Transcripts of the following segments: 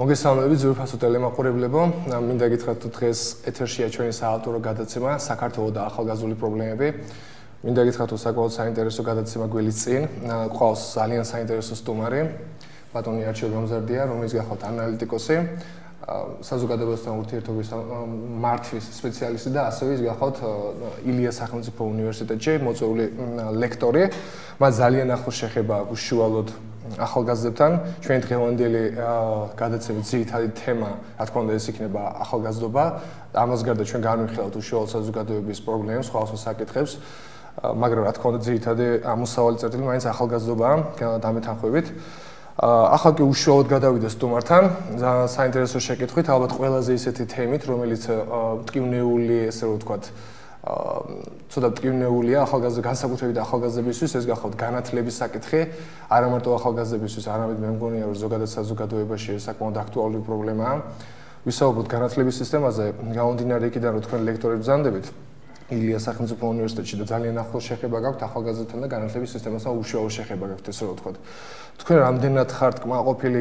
მოგესალმებით ზურფასო ტელემაყურებლებო. მინდა გითხრათ თუ დღეს ეთერშია ჩვენი საავტორო გადაცემა საქართველოს და ახალგაზრდული პრობლემები. მინდა გითხრათ თუ საკმაოდ საინტერესო გადაცემა გველის წინ. ყავს ძალიან საინტერესო სტუმარი. ბატონი არჩილ გამზარდია, რომელიც გახავთ ანალიტიკოსი, საზოგადოებასთან ურთიერთობის მართვის სპეციალისტი და ასევე ის გახავთ ილია სახელმწიფო უნივერსიტეტში მოწვეული ლექტორი. მას ძალიან ახლო შეხება აქვს შუალოდ ახალგაზრდებთან. ჩვენ დღევანდელი გადაცემის ძირითადი თემა რა თქმა უნდა ეს იქნება ახალგაზრდობა. ამას გარდა ჩვენ განვიხილავთ უშუალო საზოგადოების პრობლემებს ხალხო საკითხებს. მაგრამ რა თქმა უნდა ძირითადი ამოსავალი წერტილი მაინც ახალგაზრდობაა დამეთანხმებით. ახალ კი უშუალოდ გადავიდა სტუმართან. საინტერესო შეკითხვით ალბათ ყველაზე ისეთი თემით რომელიც მტკივნეული ესე რომ ვთქვათ ცოტა ტკივნეულია ახალგაზრდა განსაკუთრებით ახალგაზრდებისთვის ეს გახავთ განათლების საკითხი. არა მარტო ახალგაზრდებისთვის არამედ მე მგონია რომ ზოგადად საზოგადოებაში საკმაოდ აქტუალური პრობლემაა. ვისაუბროთ განათლების სისტემაზე. გამომდინარე იქიდან რომ თქვენ ლექტორები ბრძანდებით ილია სახელმწიფო უნივერსიტეტში და ძალიან ახლო შეხება გაქვთ ახალგაზრდათა და განათლების სისტემასთან უშუალო შეხება გაქვთ ესე რომ ვთქვათ. თქვენ რამდენად ხართ კმაყოფილი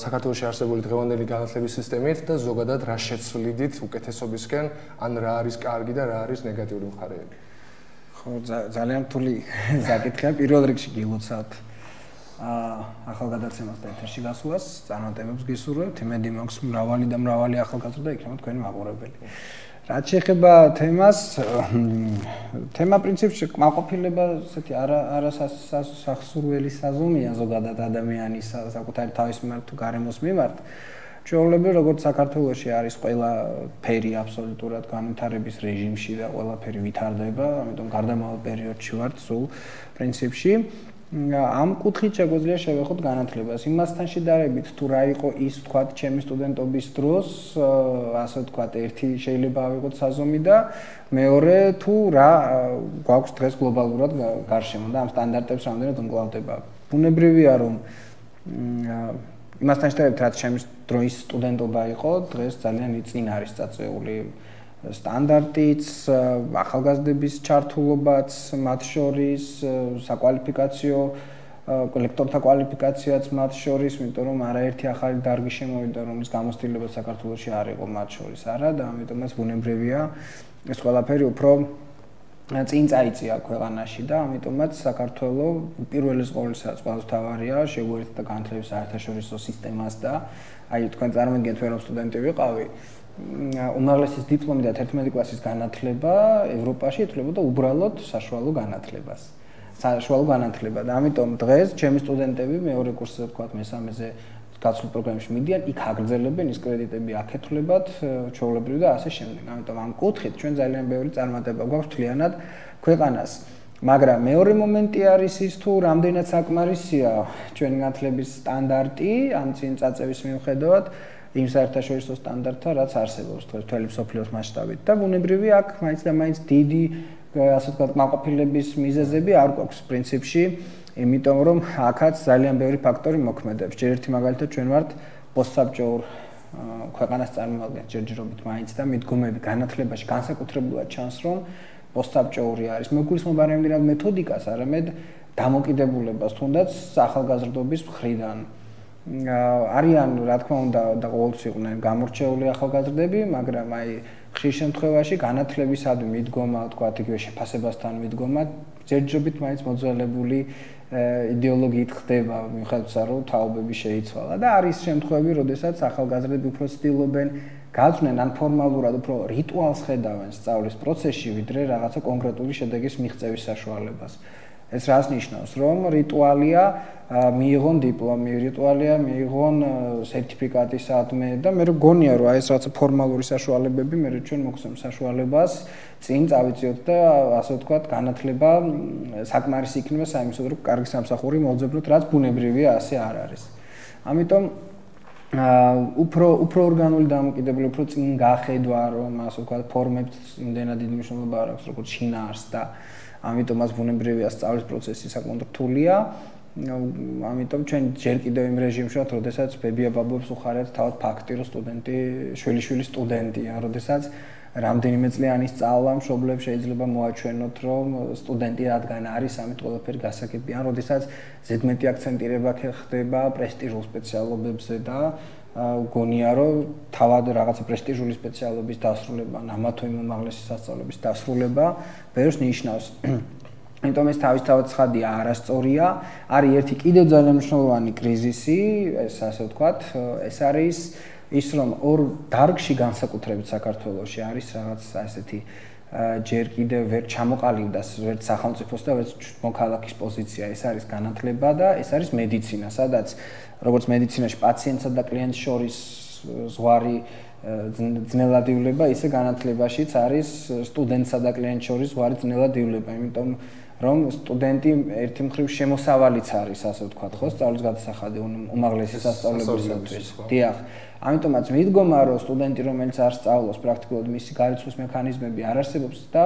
საქართველოს არსებული დღევანდელი განათლების სისტემით და ზოგადად რა შეცვლიდით უკეთესობისკენ, ან რა არის კარგი და რა არის ნეგატიური მხარეები? ხო, ძალიან რთული საკითხია. პირველ რიგში გილოცავთ აა ახალგაზრდებს და ეთერში გასვლას, წარმატებებს გისურვებთ. იმედი მაქვს მრავალი და მრავალი ახალგაზრდა იქნება თქვენი მაყურებელი. რაც შეეხება თემას თემა პრინციპში კმაყოფილება ესეთი არა არა სახსურველი საზომია ზოგადად ადამიანის საკუთარი თავის მიმართ თუ გარემოს მიმართ. ჩვეულებრივ როგორც საქართველოში არის ყველა ფერი აბსოლუტურად განვითარების რეჟიმში და ყველაფერი ვითარდება ამიტომ გარდამავალ პერიოდში ვართ სულ პრინციპში ამ კუთხით შეგვიძლია შევეხოთ განათლებას. იმასთან შედარებით თუ რა იყო ის თქვათ ჩემი სტუდენტობის დროს, ასე თქვათ, ერთი შეიძლება ავიღოთ საზომი და მეორე თუ რა გვაქვს დღეს გლობალურად გარშემო და ამ სტანდარტებს რამდენად უმკლავდება. ბუნებრივია რომ იმასთან შედარებით რაც ჩემი დროის სტუდენტობა იყო, დღეს ძალიან წინ არის წაწეული სტანდარტიც, ახალგაზრდების ჩართულობაც, მათ შორის საკვალიფიკაციო კოლექტორთა კვალიფიკაციაც მათ შორის, იმიტომ რომ არაერთი ახალი დარგი შემოვიდა, რომლის გამოცდილება საქართველოში არ იყო მათ შორის, არა და ამიტომაც ბუნებრივია. ეს ყველაფერი უფრო წინ წაიწია ქვეყანაში და ამიტომაც საქართველოს პირველი სკოლისა ყველაზე თავარია შეგვერთდა განათლების საერთაშორისო სისტემას და აი თქვენ წარმოგიდგენთ რომ სტუდენტი ვიყავი უმაღლესი დიპლომი და 11 კლასის განათლება ევროპაში ეთვლებოდა უბრალოდ საშუალო განათლებას. საშუალო განათლება და ამიტომ დღეს ჩემი სტუდენტები მეორე კურსზე ვთქვათ მესამეზე გაცვლ პროგრამებში მიდიან, იქ აგრძელებენ ის კრედიტები აკეთლებათ ჩაოლებრივ და ასე შემდეგ. ამიტომ ამ კუთხით ჩვენ ძალიან ბევრი წარმატება გვაქვს თლიანად ქვეყანას. მაგრამ მეორე მომენტი არის ის თუ რამდენად საკმარისია ჩვენი განათლების სტანდარტი ამ წინ წაწევის მიუხედავად იმ საერთაშორისო სტანდარტთან, რაც არსებობს თველი სოფლიოს მასშტაბით და ბუნებრივი აქ მაინც და მაინც დიდი ასე ვთქვათ, მაყოფილების მიზეზები არ გვაქვს პრინციპში, იმიტომ რომ აქაც ძალიან ბევრი ფაქტორი მოქმედებს. ჯერ ერთი მაგალითად ჩვენ ვართ პოსტსაბჭოურ ქვეყანას წარმოადგენს ჯერჯერობით მაინც და მიდგომები განათლებაში განსაკუთრებულად ჩანს, რომ პოსტსაბჭოური არის. მეგულისმობა არ ამერად მეთოდიკას, არამედ დამოკიდებულებას თუნდაც ახალგაზრდობის მხრიდან. არიან რა თქმა უნდა და ყოველთვის იყვნენ გამორჩეული ახალგაზრდები, მაგრამ აი ხშირ შემთხვევაში განათლებისადმი მიდგომა, თქვა იგივე შეფასებასთან მიდგომა, ჯერჯერობით მაინც მოძველებული იდეოლოგიით ხდება, მიხედავთ რომ თაობები შეიცვალა და არის შემთხვევები, როდესაც ახალგაზრდები უფრო ცდილობენ გაძვნენ ან ფორმალურად უფრო რიტუალს ხედავენ სწავლის პროცესში, ვიდრე რაღაცა კონკრეტული შედეგის მიღწევის საშუალებას. ეს რას ნიშნავს, რომ რიტუალია მიიღონ დიპლომი, რიტუალია მიიღონ სერტიფიკატი საათმე და მე მგონია რომ აი ეს რაც ფორმალური საშუალებები მე ჩვენ მოგხსენს საშუალებას წინ წავიწიოთ და ასე ვთქვათ განათლება საკმარისი იქნება საიმისოდ რომ კარგი სამსახური მოძებნოთ რაც ბუნებრივია ასე არ არის. ამიტომ აა უფრო უფრო ორგანული დამოკიდებული უფრო წინ გახედვა რომ ასე ვთქვათ ფორმებს იმდენად დიდი მნიშვნელობა არ აქვს როგორც შინაარს და ამიტომაც ბუნებრივია სწავლის პროცესი საკმაოდ რთულია. ამიტომ ჩვენ ჯერ კიდევ იმ რეჟიმში ვართ, როდესაც ბებია ბაბუებს უხარეთ თავად ფაქტი, რომ სტუდენტი, შვილი-შვილი სტუდენტია, როდესაც რამდენიმე წლიანი სწავლა მშობლებს შეიძლება მოაჩვენოთ, რომ სტუდენტი რადგან არის, ამით ყველაფერი გასაგებია, როდესაც ზედმეტი აქცენტირება ხდება პრესტიჟულ სპეციალობებზე და გონია რომ თავად რაღაცა პრესტიჟული სპეციალობის დასრულება, ამა თუ იმ უმაღლესი სასწავლების დასრულება ბევრს ნიშნავს. იმიტომ ეს თავისთავად ცხადია, არასწორია. არის ერთი კიდევ ძალიან მნიშვნელოვანი კრიზისი, ეს ასე ვთქვათ, ეს არის ის რომ ორ დარგში განსაკუთრებით საქართველოში არის რაღაც ასეთი ჯერ კიდევ ვერ ჩამოყალიბდა ვერც სახელმწიფოს და ვერც მოქალაქის პოზიცია. ეს არის განათლება და ეს არის მედიცინა, სადაც როგორც მედიცინაში პაციენტსა და კლიენტს შორის ზღვარი ძნელადივლება, ისე განათლებაშიც არის სტუდენტსა და კლიენტს შორის ზღვარი ძნელადივლება, იმიტომ რომ სტუდენტი ერთი მხრივ შემოსავალიც არის, ასე ვთქვათ, ხო, სწავლის გადასახადი უმაღლესი სასწავლებელისათვის. დიახ. ამიტომაც მიდგომა, რომ სტუდენტი, რომელიც არ სწავლობს, პრაქტიკულად მისი გარიცხვის მექანიზმები არ არსებობს და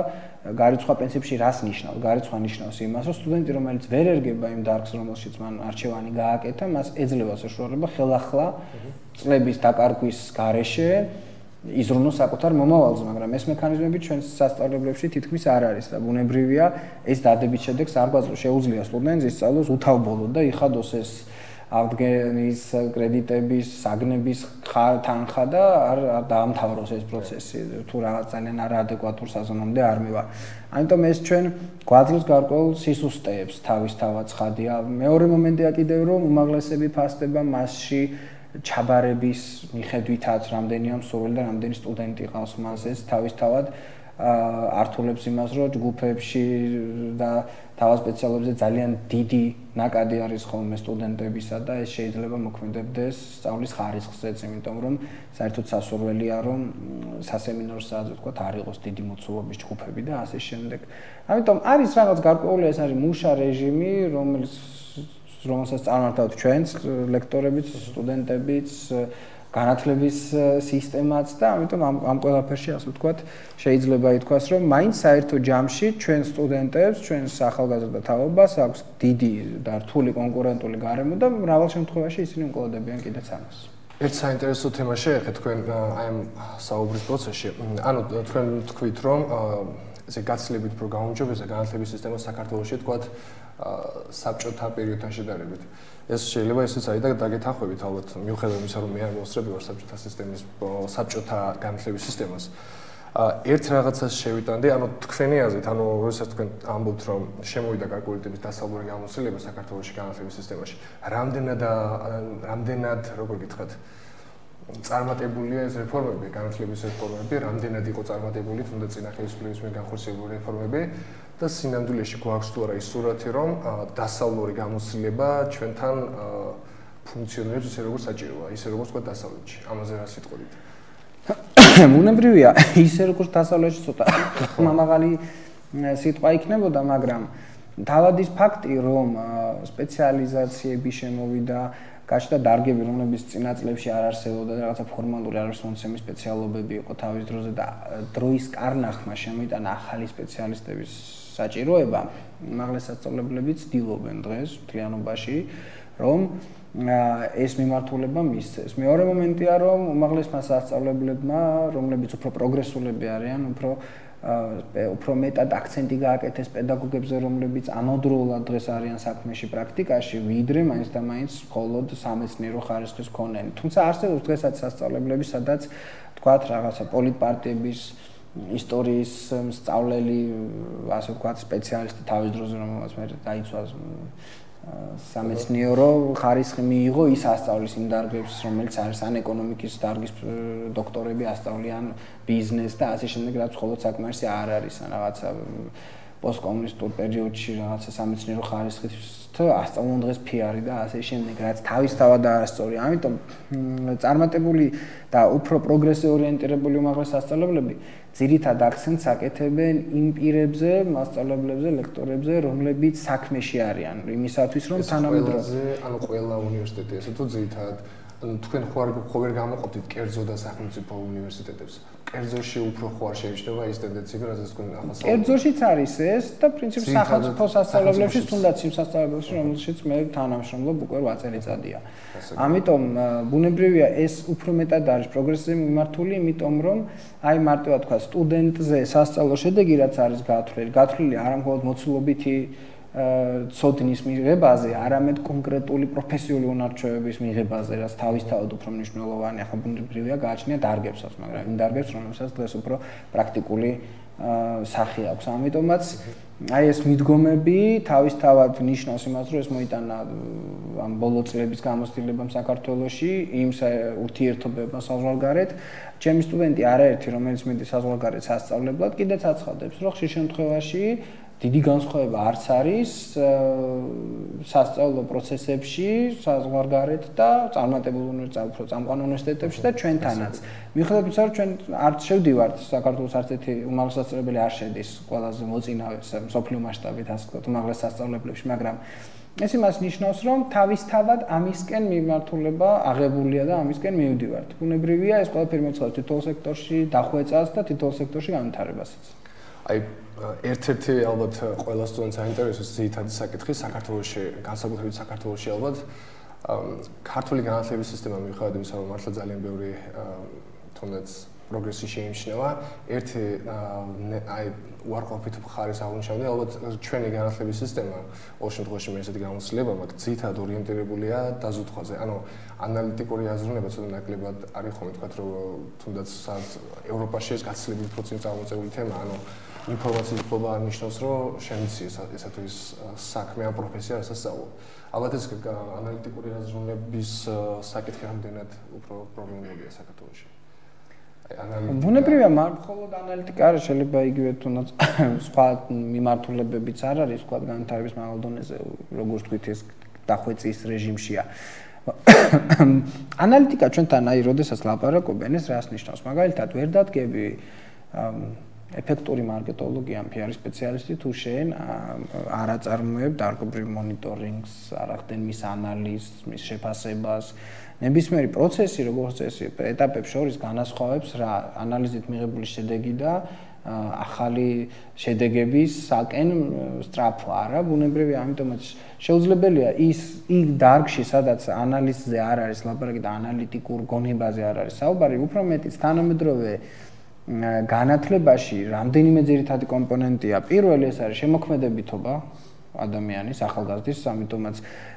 გარიცხვა პრინციპში რას ნიშნავს? გარიცხვა ნიშნავს იმას, რომ სტუდენტი, რომელიც ვერ ერგება იმ დარგს, რომელშიც მან არჩევანი გააკეთა, მას ეძლევა საშუალება ხელახლა წლების დაკარგვის გარეშე იზრუნოს საკუთარ მომავალზე, მაგრამ ეს მექანიზმები ჩვენს სასწავლებლებში თითქმის არ არის და ბუნებრივია ეს დადებით შედეგს არ გვაძლევს. შეუძლია სტუდენტს ისწავლოს უთავბოლოდ და იხადოს ეს აღდგენის კრედიტების, საგნების თანხა და არ დაამთავროს ეს პროცესი თუ რაღაც ძალიან არაადეკვატურ საზონამდე არ მივა. ამიტომ ეს ჩვენ გვაძლევს გარკვეულ სისუსტეებს თავისთავად ხადია. მეორე მომენტია კიდევ რომ უმაღლესები ფასდება მასში ჩაბარების მიხედვითაც რამდენია მსურველი და რამდენი სტუდენტი ყავს მას ეს თავისთავად ართულებს იმას, რომ ჯგუფებში და თავად სპეციალობებზე ძალიან დიდი ნაკადი არის ხოლმე სტუდენტებისა და ეს შეიძლება მოქმედებდეს სწავლის ხარისხზეც, იმიტომ რომ საერთოდ სასურველია, რომ სასემინარო საათზე თქვა არ იყოს დიდი მოცულობის ჯგუფები და ასე შემდეგ. ამიტომ არის რაღაც გარკვეული ეს არის მუშა რეჟიმი, რომელიც რომელსაც წარმართავთ ჩვენც ლექტორებიც, სტუდენტებიც, განათლების სისტემაც და ამიტომ ამ ამ ყველაფერში ასე ვთქვათ შეიძლება ითქვას რომ მაინც საერთო ჯამში ჩვენ სტუდენტებს ჩვენ ახალგაზრდა თაობას აქვს დიდი და რთული კონკურენტული გარემო და მრავალ შემთხვევაში ისინი უკოლოდებიან კიდეც ამას. ერთ საინტერესო თემა შეეხეთ თქვენ აი ამ საუბრის პროცესში. ანუ თქვენ თქვით რომ ესე გაცილებით პრო გამოჯობესა განათლების სისტემა საქართველოში თქვათ საბჭოთა პერიოდთან შედარებით. ეს შეიძლება ისიც არის და დაგეთახვებით ალბათ მიუხედავად იმისა რომ მე არ მოსწრები ვარ საბჭოთა სისტემის საბჭოთა განათლების სისტემას. ერთ რაღაცას შევიტანდი ანუ თქვენი აზრით ანუ როდესაც თქვენ ამბობთ რომ შემოვიდა კალკულირების დასავლური გამოცდილება საქართველოს განათლების სისტემაში რამდენად რამდენად როგორ გითხრათ წარმატებულია ეს რეფორმები, განათლების რეფორმები, რამდენად იყო წარმატებული თუნდა წინა ხელისუფლების მიერ განხორციელებული რეფორმები და სინამდვილეში გვაქვს თუ არა ის სურათი, რომ დასავლური გამოცდილება ჩვენთან ფუნქციონირებს ისე როგორც საჭიროა, ისე როგორც თქვა დასავლეთში. ამაზე რა სიტყვით? მონებრივია, ისე როგორც დასავლეთში ცოტა მამაღალი სიტყვა იქნებოდა, მაგრამ თავად ის ფაქტი, რომ სპეციალიზაციები შემოვიდა გაჩნდა დარგები, რომლებიც წინა წლებში არ არსებობდა და რაღაცა ფორმალური არასმონცემი სპეციალობები იყო თავის დროზე და დროის კარნახმა შემოიტანა ახალი სპეციალისტების საჭიროება. მაღლა სასწავლებლებიც ცდილობენ დღეს მთლიანობაში, რომ ეს მიმართულება მისცეს. მეორე მომენტია, რომ უმაღლესმა სასწავლებლებმა, რომლებიც უფრო პროგრესულები არიან, უფრო უფრო მეტად აქცენტი გააკეთეს პედაგოგებზე, რომლებიც ამოდროულად დღეს არიან საქმეში პრაქტიკაში, ვიდრე მაინც და მაინც მხოლოდ სამეცნიერო ხარისხის ქონენი. თუმცა არსებობს დღესაც სასწავლებლები, სადაც თქვათ რაღაცა პოლიტპარტიების ისტორიის სწავლელი, ასე ვთქვათ, სპეციალისტი თავის დროზე რომელსაც მე დაიცვას სამეცნიერო ხარისხი მიიღო ის ასწავლის იმ დარგებს, რომელიც არის ან ეკონომიკის დარგის დოქტორები ასწავლიან ბიზნეს და ასე შემდეგ, რაც მხოლოდ საკმარისი არ არის ან რაღაცა პოსტკომუნისტურ პერიოდში რაღაცა სამეცნიერო ხარისხით ასწავლონ დღეს ფიარი და ასე შემდეგ, რაც თავისთავად არასწორი. ამიტომ წარმატებული და უფრო პროგრესი ორიენტირებული უმაღლესი სასწავლებლები ძირითად აქცენტს აკეთებენ იმ პირებზე, მასწავლებლებზე, ლექტორებზე, რომლებიც საქმეში არიან, იმისათვის რომ თანამედროვე ანუ ყველა უნივერსიტეტი ესე თუ ძირითად თქვენ ხო არ ხო ვერ გამოყოფთ კერძო და სახელმწიფო უნივერსიტეტებს? კერძოში უფრო ხო არ შეიმჩნევა ის ტენდენციები, რადგან თქვენ ახლა კერძოშიც არის ეს და პრინციპი სახელმწიფო სასწავლებლებშიც თუნდაც იმ სასწავლებლებში, რომელშიც მე თანამშრომლობ უკვე 8 წელიწადია. ამიტომ ბუნებრივია ეს უფრო მეტად არის პროგრესზე მიმართული, იმიტომ რომ აი მარტო თქვა სტუდენტზე სასწავლო შედეგი რაც არის გათვლილი, გათვლილი არა მხოლოდ მოცულობითი ცოდნის მიღებაზე, არამედ კონკრეტული პროფესიული უნარჩვევების მიღებაზე, რაც თავისთავად უფრო მნიშვნელოვანია, ხო ბუნებრივია გააჩნია დარგებსაც, მაგრამ იმ დარგებს, რომელსაც დღეს უფრო პრაქტიკული სახე აქვს. ამიტომაც აი ეს მიდგომები თავისთავად ნიშნავს იმას, რომ ეს მოიტანა ამ ბოლო წლების გამოცდილებამ საქართველოში იმ ურთიერთობებმა საზღვარგარეთ. ჩემი სტუდენტი არაერთი, რომელიც მედი საზღვარგარეთ სასწავლებლად, კიდეც აცხადებს, რომ ხშირ შემთხვევაში დიდი განსხვავება არც არის სასწავლო პროცესებში საზღვარგარეთ და წარმატებულ უნივერსიტეტებში, უფრო წამყვან უნივერსიტეტებში და ჩვენთანაც. მიხედავთ ისე რომ ჩვენ არც შევდივართ საქართველოს არც ერთი უმაღლესწავლებელი არ შედის ყველაზე მოწინავე სოფლიო მასშტაბით ასე ვთქვათ უმაღლეს სასწავლებლებში, მაგრამ ეს იმას ნიშნავს, რომ თავისთავად ამისკენ მიმართულება აღებულია და ამისკენ მივდივართ. ბუნებრივია ეს ყველაფერი მოწყობს თითოეულ სექტორში დახვეწას და თითოეულ სექტორში განვითარებასაც. აი ერთ-ერთი ალბათ ყველა სტუდენტს აინტერესებს ძირითადი საკითხი საქართველოსში, განსაკუთრებით საქართველოსში ალბათ. ქართული განათლების სისტემა მიუხედავად იმისა, რომ მართლა ძალიან ბევრი თუნდაც პროგრესი შეიმჩნევა, ერთი აი უარყოფით მხარის აღნიშნავდი, ალბათ ჩვენი განათლების სისტემა. ყოველ შემთხვევაში მე ესეთი გამოცდილება მაქვს, ძირითადად ორიენტირებულია დაზუსტვაზე. ანუ ანალიტიკური აზროვნება ცოტა ნაკლებად არის ხომ თქვა, რომ თუნდაც ევროპაში ეს გაცილებით უფრო წინ წამოწეული თემა, ანუ ინფორმაციის ფლობა ნიშნავს, რომ შემიცი ესა თუ ის საქმე ან პროფესია ასასწავლო. ალბათ ეს ანალიტიკური აზროვნების საკითხი რამდენად უფრო პრობლემულია საქართველოში. ბუნებრივია, მხოლოდ ანალიტიკა არ შეიძლება იგივე თუნდაც სხვა მიმართულებებიც არ არის, სხვა განვითარების მაღალ დონეზე, როგორც თქვით ეს დახვეწის რეჟიმშია. ანალიტიკა ჩვენთან აი, როდესაც ლაპარაკობენ, ეს რას ნიშნავს? მაგალითად, ვერ დადგები ეფექტური მარკეტოლოგია, PR სპეციალისტი თუ შენ არ აწარმოებ დარგობრივ მონიტორინგს, არ ახდენ მის ანალიზს, მის შეფასებას, ნებისმიერი პროცესი, როგორც წესი, ეტაპებს შორის განასხვავებს რა ანალიზით მიღებული შედეგი და ახალი შედეგების საკენ სტრაფვა არა ბუნებრივი ამიტომაც შეუძლებელია ის იმ დარგში სადაც ანალიზზე არ არის ლაბორატორი და ანალიტიკურ გონებაზე არ არის საუბარი უფრო მეტიც თანამედროვე განათლებაში რამდენიმე ძირითადი კომპონენტია. პირველი ეს არის შემოქმედებითობა ადამიანის ახალგაზრდის, ამიტომაც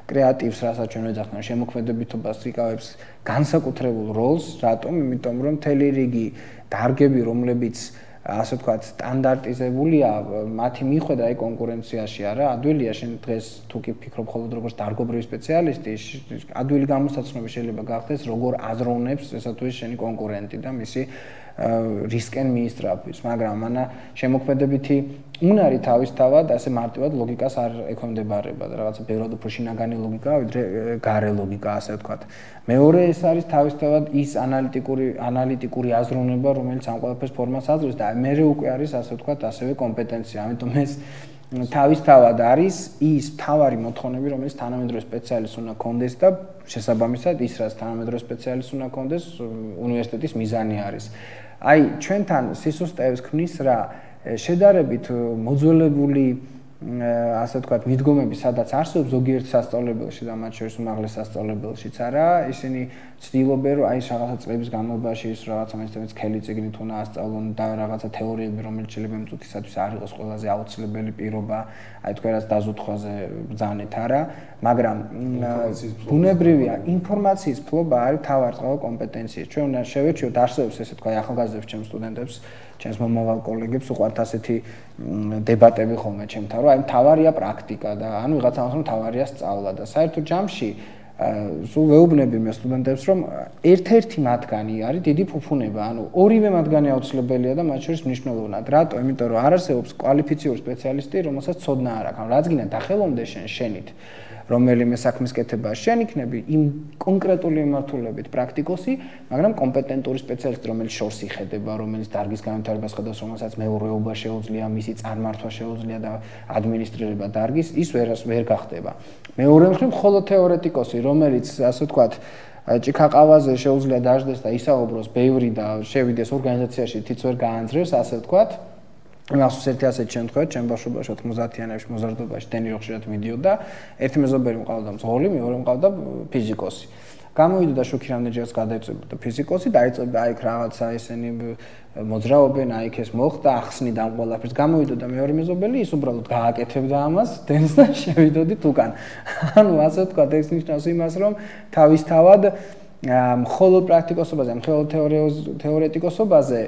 კრეატივს, რასაც ჩვენ ვეძახნა, შემოქმედებითობას იკავებს განსაკუთრებულ როლს, რატომ? იმიტომ რომ თელი რიგი დარგები, რომლებიც ასე ვთქვათ, სტანდარტიზებულია, მათი მიხვედრა აი კონკურენციაში არა, ადვილია შენ დღეს თუ კი ფიქრობ ხოლმე როგორც დარგობრივი სპეციალისტი, ადვილი გამოსაცნობი შეიძლება გახდეს, როგორ აზროვნებს ესა თუ ის შენი კონკურენტი და მისი რისკენ მიისწრაფვის, მაგრამ ანა შემოქმედებითი უნარი თავისთავად ასე მარტივად ლოგიკას არ ეკონდებარება და რაღაცა ბევრად უფრო შინაგანი ლოგიკაა, ვიდრე გარე ლოგიკა, ასე ვთქვათ. მეორე ეს არის თავისთავად ის ანალიტიკური ანალიტიკური აზროვნება, რომელიც ამ ყველაფერს ფორმას აძლევს და მეორე უკვე არის ასე ვთქვათ, ასევე კომპეტენცია. ამიტომ ეს თავისთავად არის ის თავარი მოთხოვნები, რომელიც თანამედროვე სპეციალისტს უნდა კონდეს და შესაბამისად ის რაც თანამედროვე სპეციალისტს უნდა კონდეს უნივერსიტეტის მიზანი არის. აი ჩვენთან სისუსტეებს ქმნის რა შედარებით მოძველებული ასე ვთქვათ, მიდგომები, სადაც არსებობს ზოგიერთ სასწავლებელში და მათ შორის უმაღლეს სასწავლებელშიც არა, ისინი ცდილობენ, რომ აი რაღაცა წლების განმავლობაში ის რაღაცა მეცნიერების ქელი წიგნით უნდა ასწავლონ და რაღაცა თეორიები, რომელიც შეიძლება იმ წუთისათვის არ იყოს ყველაზე აუცილებელი პირობა, აი თქვენ რაც დაზუთხვაზე ბძანეთ არა, მაგრამ ბუნებრივია, ინფორმაციის ფლობა არის თავარწყაო კომპეტენცია. ჩვენ უნდა შევეჩიოთ არსებობს ესე თქვა ახალგაზრდებს ჩემს სტუდენტებს ჩემს მომავალ კოლეგებს უყვართ ასეთი დებატები ხოლმე ჩემთან, რომ აი თავარია პრაქტიკა და ანუ ვიღაცას რომ თავარია სწავლა და საერთო ჯამში სულ ვეუბნები მე სტუდენტებს რომ ერთ-ერთი მათგანი არის დიდი ფუფუნება, ანუ ორივე მათგანი აუცილებელია და მათ შორის მნიშვნელოვნად. რატო? იმიტომ რომ არ არსებობს კვალიფიციური სპეციალისტი, რომელსაც ცოდნა არ აქვს. რაც გინდა დახელოვნდეს შენ შენით. რომელიმე საქმის კეთება შენ იქნები იმ კონკრეტული მიმართულებით პრაქტიკოსი, მაგრამ კომპეტენტური სპეციალისტი, რომელიც შორს იხედება, რომელიც დარგის განვითარებას ხედავს, რომელსაც მეურვეობა შეუძლია, მისი წარმართვა შეუძლია და ადმინისტრირება დარგის, ის ვერ ვერ გახდება. მეორე მხრივ მხოლოდ თეორეტიკოსი, რომელიც ასე ვთქვათ, ჭიქაყავაზე შეუძლია დაждდეს და ისაუბროს ბევრი და შევიდეს ორგანიზაციაში თიც ვერ გაანძრევს, ასე ვთქვათ. მასუს ერთი ასეთ შემთხვევა, ჩემ ბავშვობაში 90-იანებში მოზარდობაში დენი როხშირად მიდიოდა, ერთი მეზობელი მყავდა მძღოლი, მეორე მყავდა ფიზიკოსი. გამოვიდა და შუქი რამდენჯერაც გადაიწვევდა ფიზიკოსი, დაიწვევდა აი რაღაცა ესენი მოძრაობენ, აი ეს მოხდა, ახსნი და ყველაფერს გამოვიდა და მეორე მეზობელი ის უბრალოდ გააკეთებდა ამას, დენს და შევიდოდით უკან. ანუ ასე ვთქვა, ეს ნიშნავს იმას, რომ თავისთავად მხოლოდ პრაქტიკოსობაზე, მხოლოდ თეორეტიკოსობაზე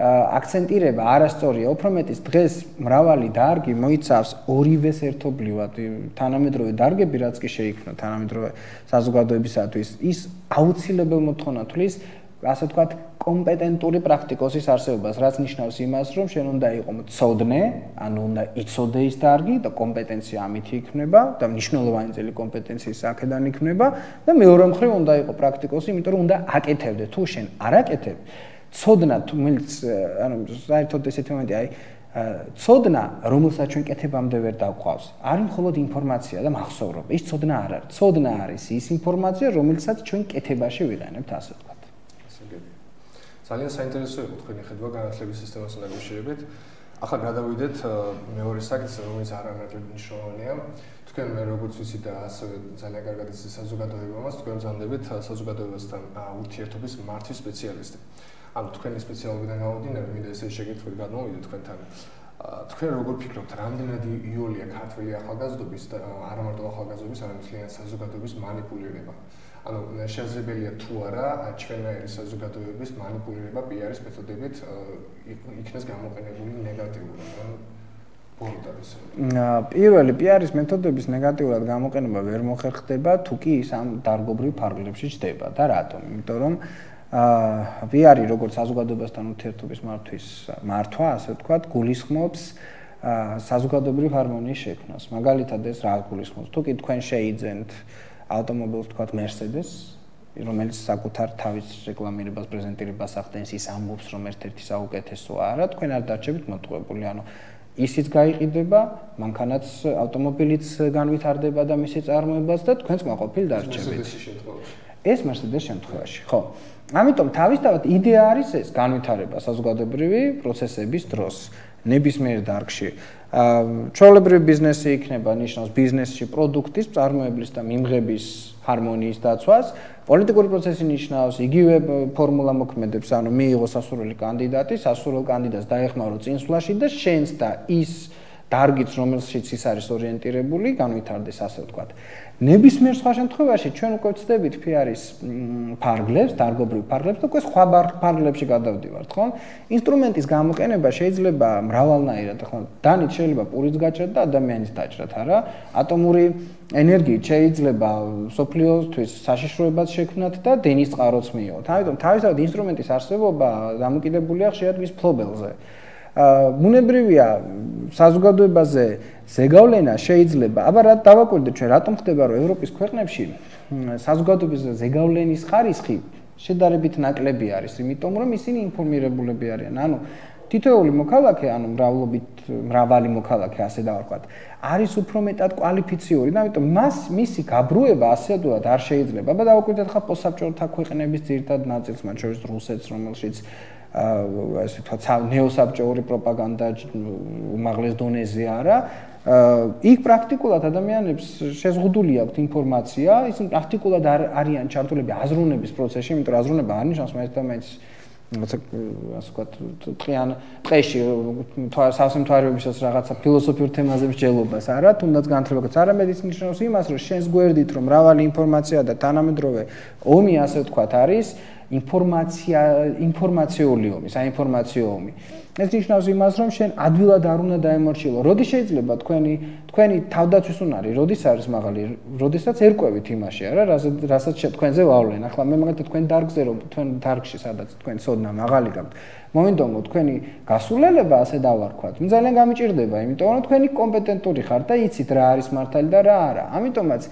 აქცენტირება არასწორია, უფრო მეტის დღეს მრავალი დარგი მოიცავს ორივეს ერთობლივად, თანამედროვე დარგები რაც კი შეიქმნა თანამედროვე საზოგადოებისათვის, ის აუცილებელ მოთხოვნა თulis, ასე ვთქვათ, კომპეტენტური პრაქტიკოსის არსებობას, რაც ნიშნავს იმას, რომ შენ უნდა იყო მწოდნე, ანუ უნდა იცოდე ის დარგი და კომპეტენცია ამით იქნება და მნიშვნელოვანი ძელი კომპეტენციის აქედან იქნება და მეორე მხრივ უნდა იყო პრაქტიკოსი, იმიტომ რომ უნდა აკეთებდე. თუ შენ არ აკეთებ, ცოდნა თუმცა ანუ საერთოდ ესეთი მომენტი აი ცოდნა რომელსაც ჩვენ კეთებამდე ვერ დაგვყავს არის მხოლოდ ინფორმაცია და მახსოვრობა. ის ცოდნა არ არის. ცოდნა არის ის ინფორმაცია რომელსაც ჩვენ კეთებაში ვიყენებთ ასე ვთქვათ. ძალიან საინტერესო იყო თქვენი ხედვა განათლების სისტემას უნდა გვიშევებით ახლა გადავიდეთ მეორე საკითხზე რომელიც არანაკლებ მნიშვნელოვანია. თქვენ მე როგორც ვიცი და ასევე ძალიან კარგად იცით საზოგადოებამას თქვენ ზანდებით საზოგადოებასთან ურთიერთობის მართვის სპეციალისტი ანუ თქვენი სპეციალობიდან გამომდინარე, მინდა ესე შეკითხვით გადმოვიდე თქვენთან. თქვენ როგორ ფიქრობთ, რამდენად იოლია ქართული ახალგაზრდობის და არა მარტო ახალგაზრდობის, არამედ მთლიან საზოგადოების манипулირება? ანუ შესაძლებელია თუ არა ჩვენაერი საზოგადოების манипулირება პიარის მეთოდებით იქნეს გამოყენებული ნეგატიურად, ანუ ბორდარის. პირველი პიარის მეთოდების ნეგატიურად გამოყენება ვერ მოხერხდება, თუ კი ის ამ დარგობრივ ფარგლებში ჩდება და რატომ? იმიტომ რომ აა VR-ი როგორც საზოგადოებასთან ურთიერთობის მართვის მართვა, ასე ვთქვათ, გულისხმობს აა საზოგადოებრივი ჰარმონიის შექმნას. მაგალითად ეს რა გულისხმობს? თუ კი თქვენ შეიძენთ ავტომობილს, ვთქვათ, Mercedes, რომელიც საკუთარ თავის რეკლამირებას, პრეზენტირებას ახდენს, ის ამბობს, რომ ერთ-ერთი საუკეთესოა, არა, თქვენ არ დარჩებით მოტყუებული, ანუ ისიც გაიყიდება, მანქანაც ავტომობილიც განვითარდება და მისი წარმოებაც და თქვენც მოყოფილ დარჩებით. ეს Mercedes შემთხვევაში, ხო. ამიტომ თავისთავად იდეა არის ეს განვითარება საზოგადოებრივი პროცესების დროს ნებისმიერ დარგში. აა ჩვეულებრივი ბიზნესი იქნება ნიშნავს ბიზნესში პროდუქტის წარმოებლის და მიმღების ჰარმონიის დაცვას. პოლიტიკური პროცესი ნიშნავს იგივე ფორმულა მოქმედებს, ანუ მიიღო სასურველი კანდიდატი, სასურველ კანდიდატს დაეხმარო წინსვლაში და შენს და ის დარგიც რომელშიც ის არის ორიენტირებული, განვითარდეს ასე ვთქვათ. ნებისმიერ სხვა შემთხვევაში ჩვენ უკვე ვწდებით PR-ის ფარგლებს, დარგობრივ ფარგლებს და უკვე სხვა ფარგლებში გადავდივართ, ხო? ინსტრუმენტის გამოყენება შეიძლება მრავალნაირად, ხო? დანით შეიძლება პურიც გაჭრათ და ადამიანის დაჭრათ, არა? ატომური ენერგიით შეიძლება სოფლიოსთვის საშიშროებას შექმნათ და დენის წყაროც მიიღოთ. ამიტომ თავისთავად ინსტრუმენტის არსებობა დამოკიდებულია ხშირად მის ფლობელზე. ბუნებრივია საზოგადოებაზე ზეგავლენა შეიძლება, აბა რა დავაკვირდეთ ჩვენ, რატომ ხდება რომ ევროპის ქვეყნებში საზოგადოების ზეგავლენის ხარისხი შედარებით ნაკლები არის, იმიტომ რომ ისინი ინფორმირებულები არიან. ანუ თითოეული მოქალაქე, ანუ მრავლობით მრავალი მოქალაქე, ასე დავარქვათ, არის უფრო მეტად კვალიფიციური და ამიტომ მას მისი გაბრუება ასეთულად არ შეიძლება. აბა დავაკვირდეთ ხა პოსტსაბჭოთა ქვეყნების ძირთად ნაწილს, მათ შორის რუსეთს, რომელშიც ასე თქვა ნეოსაბჭოური პროპაგანდა უმაღლეს დონეზე არა. იქ პრაქტიკულად ადამიანებს შეზღუდული აქვს ინფორმაცია, ისინი პრაქტიკულად არიან ჩართულები აზროვნების პროცესში, იმიტომ რომ აზროვნება არ ნიშნავს მაინც და მაინც ასე ვთქვათ, ტყიან ტყეში სასამთავროებისას რაღაცა ფილოსოფიურ თემაზე მსჯელობას არა, თუნდაც განათლებაც არამედ ის ნიშნავს იმას, რომ შენს გვერდით რომ მრავალი ინფორმაცია და თანამედროვე ომი ასე ვთქვათ არის, ინფორმაცია ინფორმაციული ომი, საინფორმაციო ომი. ეს ნიშნავს იმას, რომ შენ ადვილად არ უნდა დაემორჩილო. როდი შეიძლება თქვენი თქვენი თავდაცვის უნარი, როდის არის მაღალი, როდესაც ერკვევით იმაში, არა, რასაც თქვენზე ვავლენ. ახლა მე მაგათ თქვენ დარგზე რომ თქვენ დარგში სადაც თქვენ სოდნა მაღალი გაქვთ. მომენტომო თქვენი გასულელება ასე დავარქვათ. მე ძალიან გამიჭirdება, იმიტომ რომ თქვენი კომპეტენტური ხართ და იცით რა არის მართალი და რა არა. ამიტომაც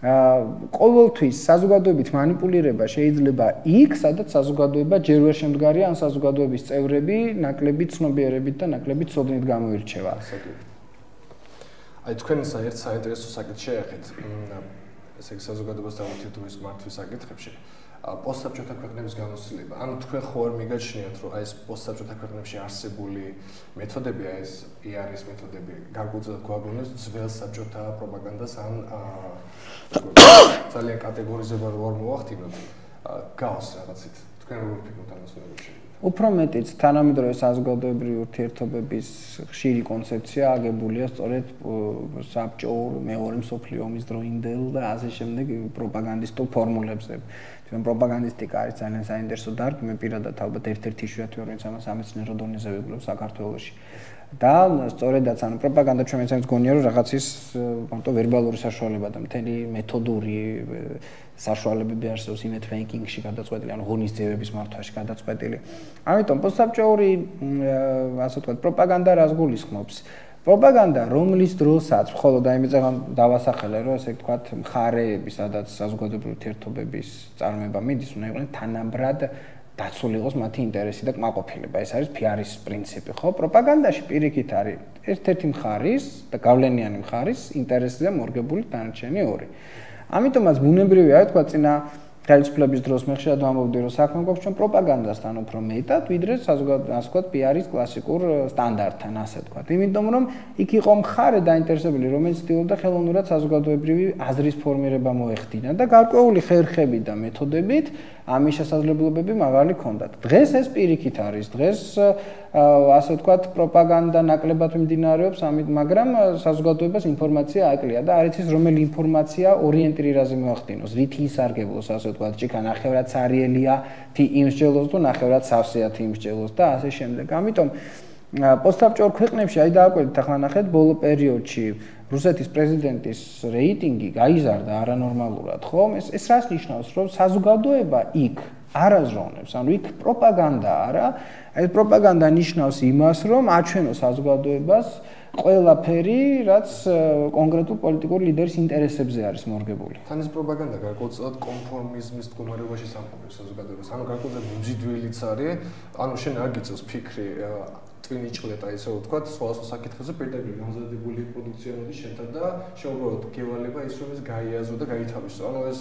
ყოველთვის საზოგადოებით манипулირება შეიძლება იქ, სადაც საზოგადოება ჯერ ვერ შემდგარია ან საზოგადოების წევრები ნაკლები ცნობიერებით და ნაკლები ცოდნით გამოირჩევა. აი თქვენ საერთ საინტერესო საკითხში ეხეთ. ესე იგი საზოგადოებას დაუთითოეს მართვის საკითხებში. აა პოსტსაბჭოთა ქვეყნების გამოცდილება. ანუ თქვენ ხო არ მიგაჩნიათ, რომ აი ეს პოსტსაბჭოთა ქვეყნებში არსებული მეთოდები, აი ეს ER-ის მეთოდები, გარკვეულწილად გვაგონებს ძველ საბჭოთა პროპაგანდას ან ძალიან კატეგორიზება რო არ მოახდინოთ, გავს რაღაცით. თქვენ როგორ ფიქრობთ ამას ვერაფერი? უფრო მეტიც თანამედროვე საზოგადოებრივი ურთიერთობების ხშირი კონცეფცია აგებულია სწორედ საბჭოურ მეორე მსოფლიო ომის დროინდელ და ასე შემდეგ პროპაგანდისტულ ფორმულებზე. ჩვენ პროპაგანდისტიკა არის ძალიან საინტერესო დარგი, მე პირადად ალბათ ერთ-ერთი შვიათი ვინც ამას სამეცნიერო დონეზე ვიგლებ საქართველოში. და სწორედაც ანუ პროპაგანდა ჩვენ მეცემს გონია რომ რაღაცის მარტო ვერბალური საშუალება და მთელი მეთოდური საშუალებები არსებობს იმეთ ფეიკინგში გადაწყვეტილი, ანუ ღონისძიებების მართვაში გადაწყვეტილი. ამიტომ პოსტსაბჭოური ასე ვთქვათ პროპაგანდა რას გულისხმობს? პროპაგანდა, რომლის დროსაც მხოლოდ აი მეცაღან დავასახელე, რომ ესე ვთქვათ, მხარეები, სადაც საზოგადოებრივი ურთიერთობების წარმოება მიდის, უნდა იყვნენ თანაბრად დაცული იყოს მათი ინტერესი და კმაყოფილება. ეს არის PR-ის პრინციპი, ხო? პროპაგანდაში პირიქით არის ერთ-ერთი მხარის და გავლენიანი მხარის ინტერესი და მორგებული დანარჩენი ორი. ამიტომაც ბუნებრივია, თქვა წინა ხელისუფლების დროს მე ხშირად ვამბობდი რომ საქმე გვაქვს ჩვენ პროპაგანდასთან უფრო მეტად ვიდრე საზოგადოებრივ ასე ვთქვათ PR-ის კლასიკურ სტანდარტთან ასე ვთქვათ. იმიტომ რომ იქ იყო მხარე დაინტერესებული რომელიც ცდილობდა ხელოვნურად საზოგადოებრივი აზრის ფორმირება მოეხდინა და გარკვეული ხერხები და მეთოდებით ამის შესაძლებლობები მაღალი ქონდათ. დღეს ეს პირიქით არის. დღეს ასე ვთქვათ, პროპაგანდა ნაკლებად მიმდინარეობს, ამით, მაგრამ საზოგადოებას ინფორმაცია აკლია და არის ის რომელი ინფორმაცია ორიენტირირაზე მოახდინოს, რითი ისარგებლოს, ასე ვთქვათ, ჭიქა ნახევრად სარიელია, თი იმსჯელოს თუ ნახევრად სავსეა თი იმსჯელოს და ასე შემდეგ. ამიტომ პოსტსაბჭოურ ქვეყნებში აი დააკვირდით ახლა ნახეთ ბოლო პერიოდში რუსეთის პრეზიდენტის რეიტინგი გაიზარდა არანორმალურად, ხო? ეს ეს რას ნიშნავს, რომ საზოგადოება იქ არაზრონებს, ანუ იქ პროპაგანდა არა. ეს პროპაგანდა ნიშნავს იმას, რომ აჩვენოს საზოგადოებას ყველაფერი, რაც კონკრეტულ პოლიტიკურ ლიდერის ინტერესებზე არის მორგებული. თან ეს პროპაგანდა გარკვეულწილად კონფორმიზმის მდგომარეობაში სამყაროს საზოგადოებას. ანუ გარკვეულწილად მძიდველიც არის, ანუ შენ არ გიწევს ფიქრი ტვინი ჭლეტა ისე ვთქვათ, სხვადასხვა საკითხებზე პირდაპირ გამზადებული პროდუქცია მოდის შენთან და შეუბრალოდ გევალება ის რომ ეს გაიაზრო და გაითავისო. ანუ ეს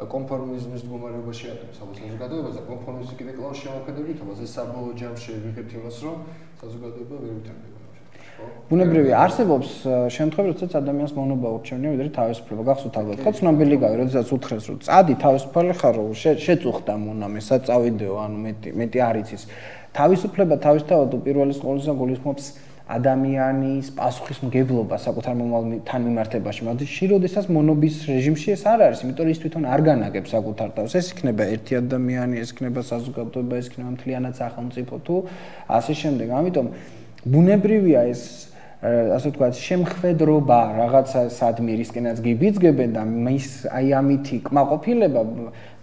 კონფორმიზმის მდგომარეობაში არის საზოგადოება და კონფორმიზმის კიდე კლავ შემოქმედებით, თუმცა საბოლოო ჯამში ვიღებთ იმას, რომ საზოგადოება ვერ ვითარდება. ბუნებრივია, არსებობს შემთხვევები, როდესაც ადამიანს მონობა ურჩევნია, ვიდრე თავისუფლება. გახსოვთ ალბათ, ხო ცნობილი გავი, როდესაც უთხრეს, რომ წადი თავისუფალი ხარ, რომ შეწუხდა მონამე, საწავიდეო, ანუ მეტი მეტი არიცის. თავისუფლება თავისთავად უპირველეს ყოვლისა გულისხმობს ადამიანის პასუხისმგებლობა საკუთარ მომავალთან მიმართებაში. მაგრამ შეიძლება მონობის რეჟიმში ეს არ არის, იმიტომ რომ ის თვითონ არ განაგებს საკუთარ თავს. ეს იქნება ერთი ადამიანი, ეს იქნება საზოგადოება, ეს იქნება მთლიანად სახელმწიფო თუ ასე შემდეგ. ამიტომ ბუნებრივია ეს ასე ვთქვათ, შემხედრობა რაღაცა სადმირისკენაც გიბიძგებენ და მის აი ამითი კმაყოფილება